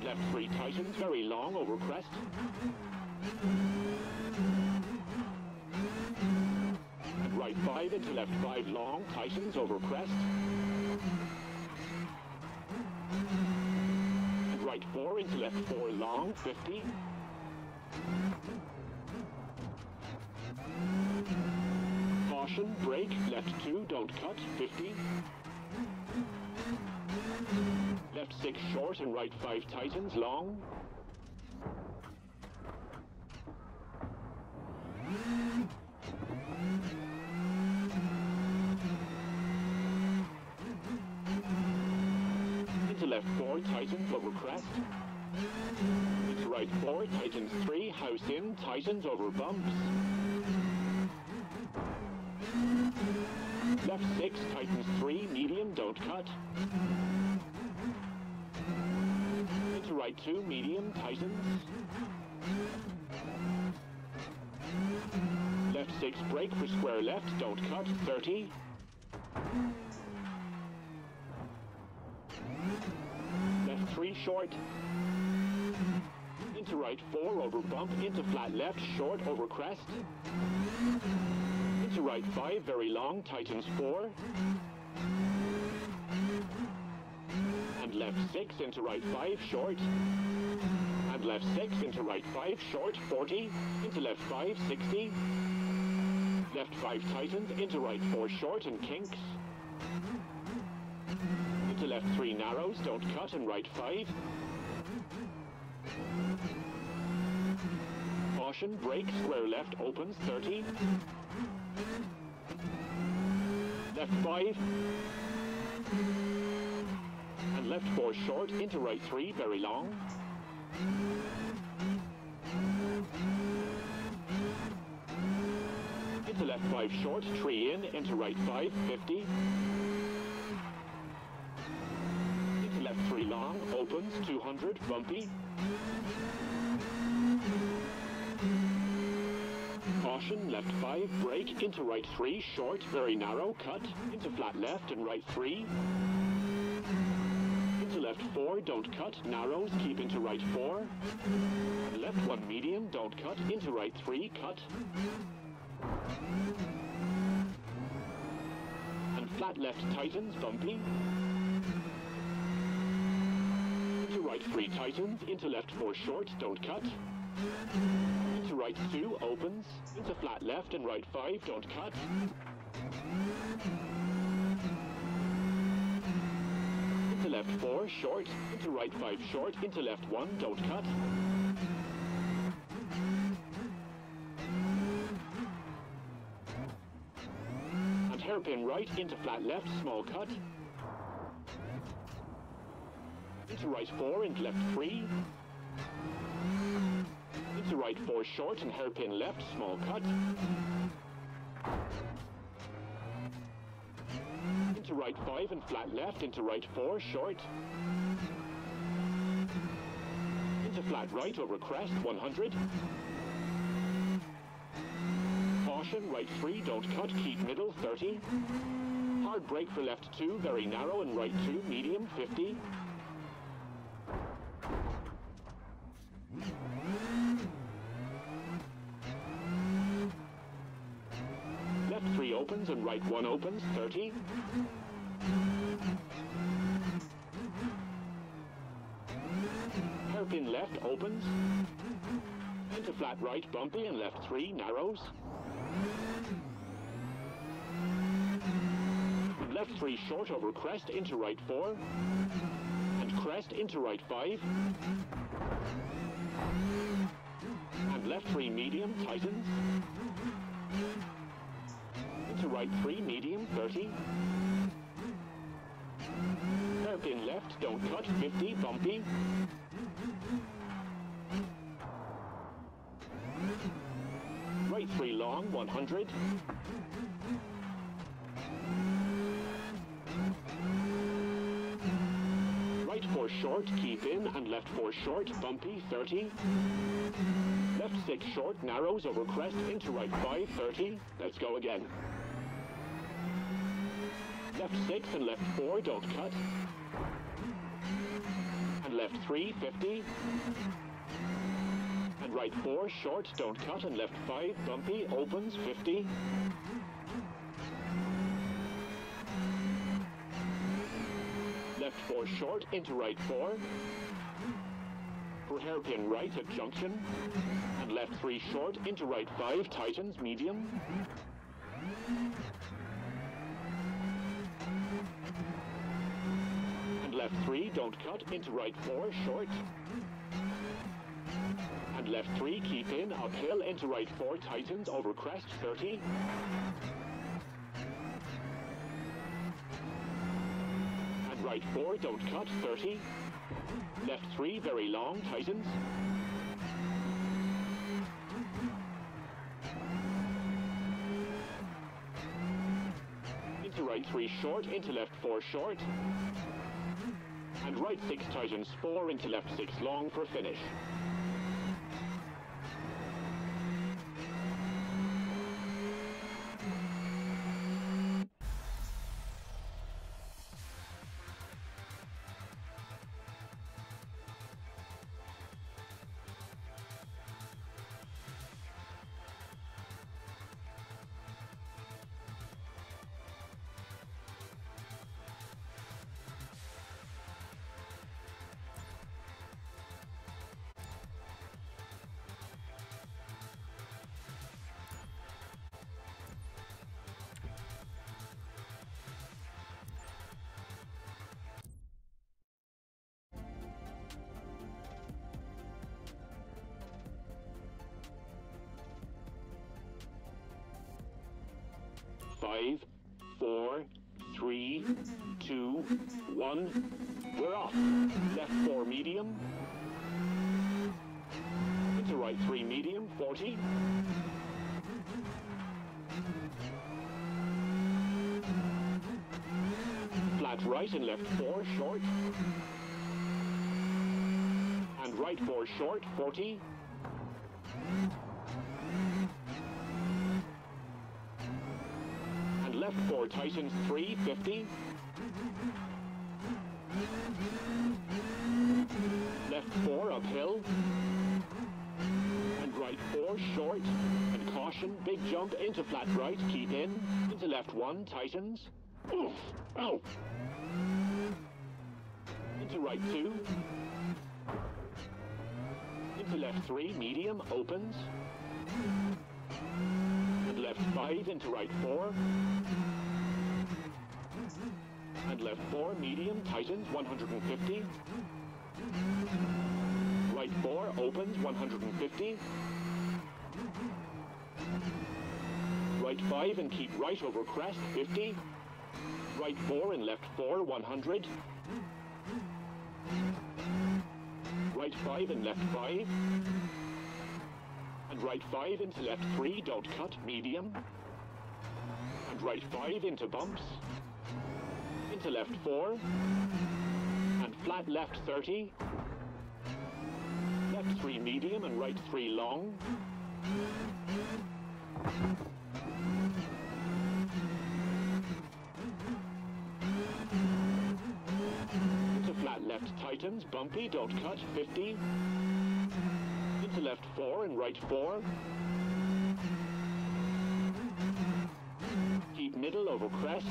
Left 3 tightens very long over crest. And right 5 into left 5 long, tightens over crest. And right 4 into left 4 long, 50. Caution, brake, left 2, don't cut, 50. Left 6 short and right 5 tightens long. Into left 4 tightens over crest. Into right 4 tightens 3, house in, tightens over bumps. Left 6, tightens 3, medium, don't cut. Into right 2, medium, tightens. Left 6, brake for square left, don't cut, 30. Left 3, short. Into right 4, over bump, into flat left, short, over crest. Into right 5, very long, tightens 4. And left 6, into right 5, short. And left 6, into right 5, short, 40. Into left 5, 60. Left 5 tightens, into right 4, short, and kinks. Into left 3 narrows, don't cut, and right 5. Caution, brake, square left, opens, 30. Left 5. Left 4 short, into right 3, very long. Into left 5 short, 3 in, into right 5, 50. Into left 3 long, opens, 200, bumpy. Caution, left 5, brake, into right 3, short, very narrow, cut, into flat left and right 3. 4, don't cut, narrows, keep into right 4. Left 1, medium, don't cut, into right 3, cut. And flat left tightens, bumpy. Into right 3 tightens, into left 4 short, don't cut. Into right 2 opens, into flat left and right 5, don't cut. Into left 4, short, into right 5 short, into left 1, don't cut. And hairpin right, into flat left, small cut. Into right 4, into left 3. Into right 4 short and hairpin left, small cut. Into right 5 and flat left, into right 4 short. Into flat right over crest, 100. Caution, right 3, don't cut, keep middle, 30. Hard brake for left 2, very narrow, and right 2, medium, 50. opens and right 1 opens, 30. Hairpin left opens. Into flat right bumpy and left 3 narrows. Left 3 short over crest into right 4. And crest into right 5. And left 3 medium tightens. Into right 3 medium 30. Hairpin left, don't cut, 50, bumpy. Right 3 long, 100. Right 4 short, keep in, and left 4 short, bumpy, 30. Left 6 short, narrows over crest, into right 5, 30. Let's go again. Left 6 and left 4, don't cut. And left 3, 50. And right 4, short, don't cut. And left 5, bumpy, opens, 50. Left 4 short, into right 4. For hairpin right at junction. And left 3 short, into right 5, tightens, medium. Left 3, don't cut, into right 4, short. And left 3, keep in, uphill, into right 4, tightens, over crest, 30. And right 4, don't cut, 30. Left 3, very long, tightens. Into right 3, short, into left 4, short. And right 6, tightens, 4, into left 6, long for finish. One. We're off. Left four medium. Into right three medium, 40. Flat right and left four short. And right four short, 40. And left four tightens, 350. Left four uphill. And right four short. And big jump into flat right, keep in. Into left one, tightens. Oof! Ow! Into right two. Into left three, medium, opens. And left five into right four. And left four, medium, tightens, 150. Right four, opens, 150. Right five and keep right over crest, 50. Right four and left four, 100. Right five and left five. And right five into left three, don't cut, medium. And right five into bumps. Into left four. And flat left 30. Left three medium and right three long. Into flat left bumpy, don't cut, 50. Into left 4 and right 4. Keep middle over crest.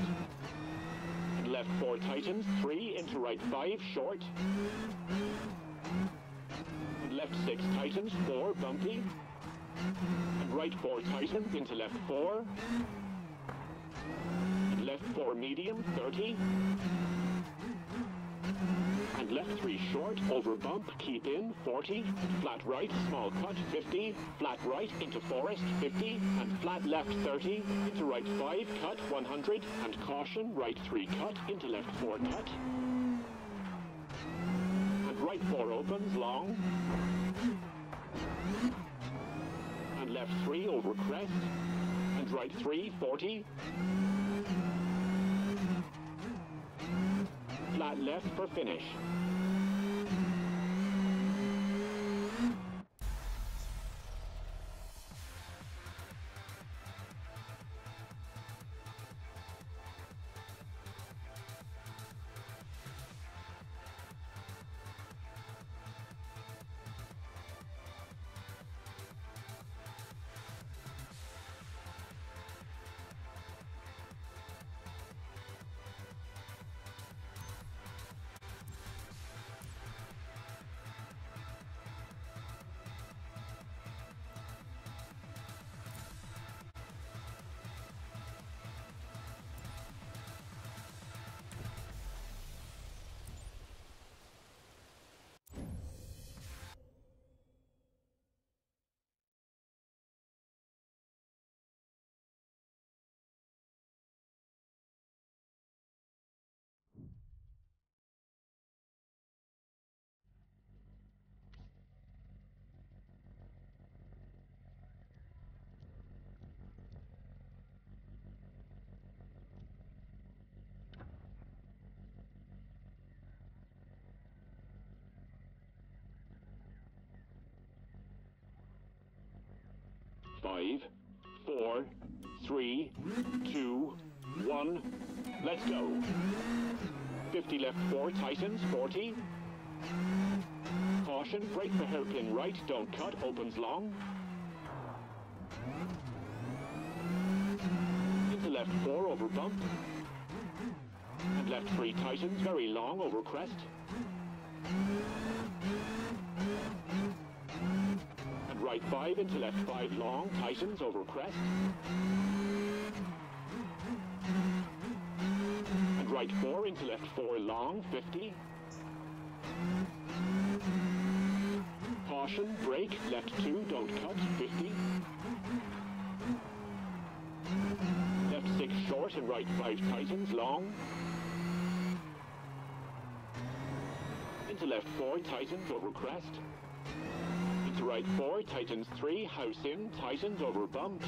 And left four tightens, three into right five, short. And left six tightens, four, bumpy. And right four tightens into left four. And left four medium, 30 and left three short, over bump, keep in, 40, flat right, small cut, 50, flat right, into forest, 50, and flat left, 30, into right 5, cut, 100, and caution, right 3 cut, into left 4 cut, and right 4 opens, long, and left 3 over crest, and right 3, 40, flat less for finish. Five, four, three, two, one. Let's go. 50 left, four, tightens, 40. Caution, brake for hairpin right, don't cut, opens long. Into left four over bump. And left three tightens, very long over crest. And right five into left five long, tightens over crest. And right four into left four long, 50. Caution, brake, left two, don't cut, 50. Left six short and right five tightens, long. Into left four, tightens over crest. Right four, tightens three, house in, tightens over bumps.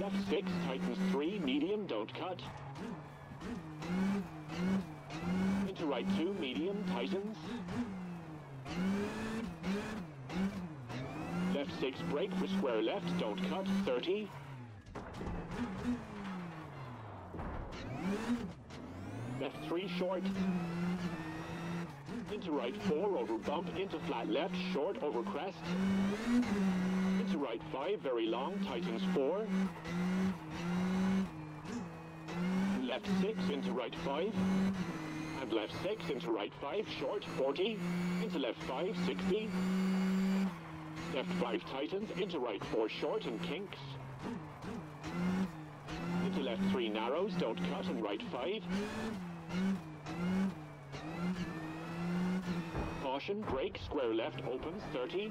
Left six, tightens three, medium, don't cut. Into right two, medium, tightens. Left six, brake for square left, don't cut, 30. Left three short. Into right four over bump, into flat left, short over crest. Into right five, very long, tightens four. Left six, into right five. And left six, into right five, short, 40. Into left five, 60. Left five tightens, into right four short and kinks. Into left three narrows, don't cut, and right five. Caution, brake, square left, opens, 30.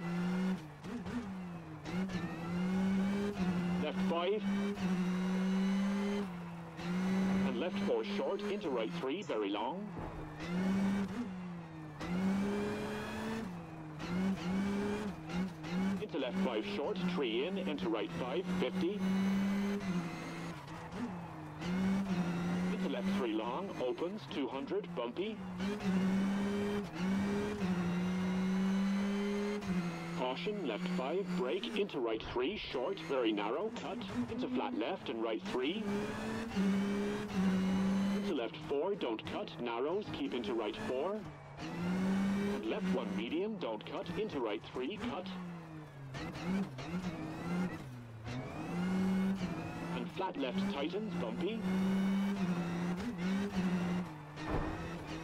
Left five. And left four short, into right three, very long. Into left five short, three in, into right five, 50. Into left three long, opens, 200, bumpy. Caution, left five, brake, into right three, short, very narrow, cut, into flat left and right three. Into left four, don't cut, narrows, keep into right four. And left one medium, don't cut, into right three, cut. And flat left tightens, bumpy.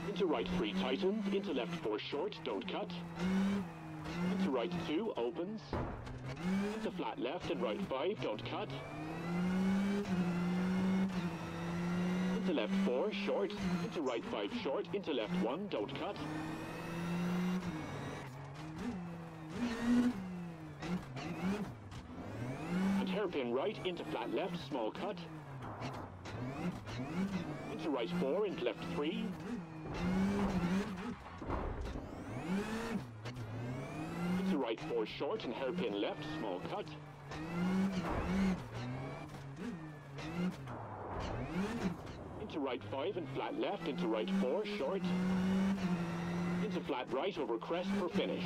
Into right three tightens, into left four short, don't cut right 2 opens. The flat left and right 5 don't cut. Into left 4 short. Into right 5 short. Into left 1 don't cut. And hairpin right into flat left small cut. Into right 4 into left 3. for short and hairpin left, small cut. Into right 5 and flat left, into right 4, short. Into flat right over crest for finish.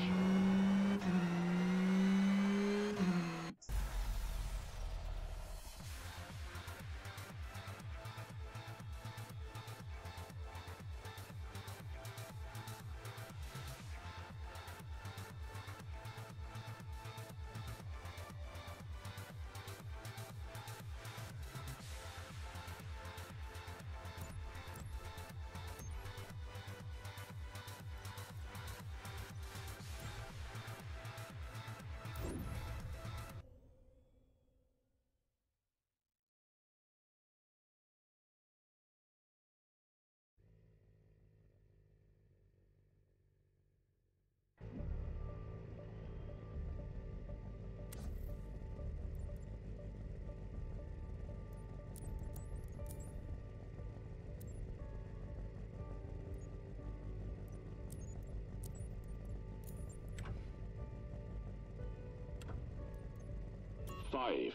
Five,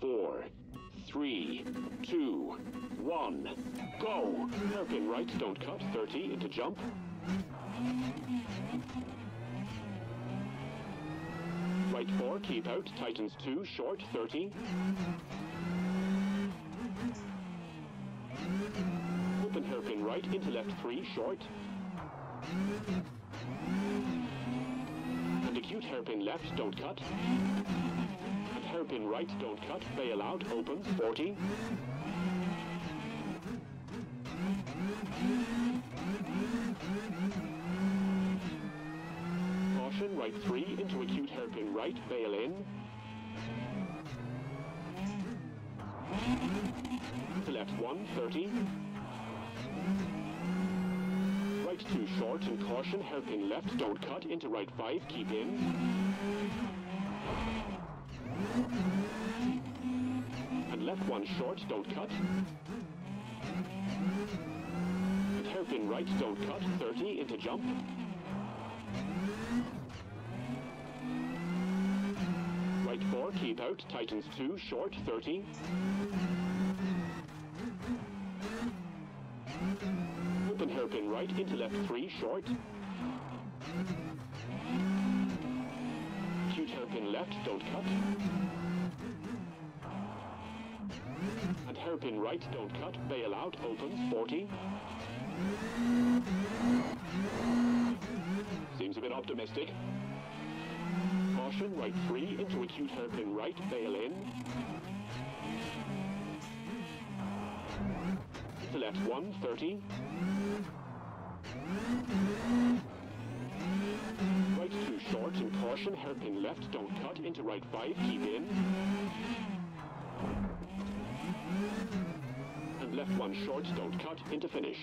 four, three, two, one, go! Hairpin right, don't cut, 30 into jump. Right four, keep out, tightens two, short, 30. Open hairpin right, into left three, short. And acute hairpin left, don't cut. Hairpin right, don't cut, bail out, opens, 40. Caution, right three, into acute hairpin right, bail in. To left one, 30. Right two short and caution, hairpin left, don't cut, into right five, keep in. And left one short, don't cut. And hairpin right, don't cut, 30 into jump. Right four, keep out, tightens two, short, 30. Open hairpin right, into left three, short. Acute left, don't cut. And hairpin right, don't cut, bail out, opens, 40. Seems a bit optimistic. Caution, right three, into acute hairpin right, bail in. To left one, 30. Working caution, hairpin left, don't cut, into right 5, keep in. And left 1 short, don't cut, into finish.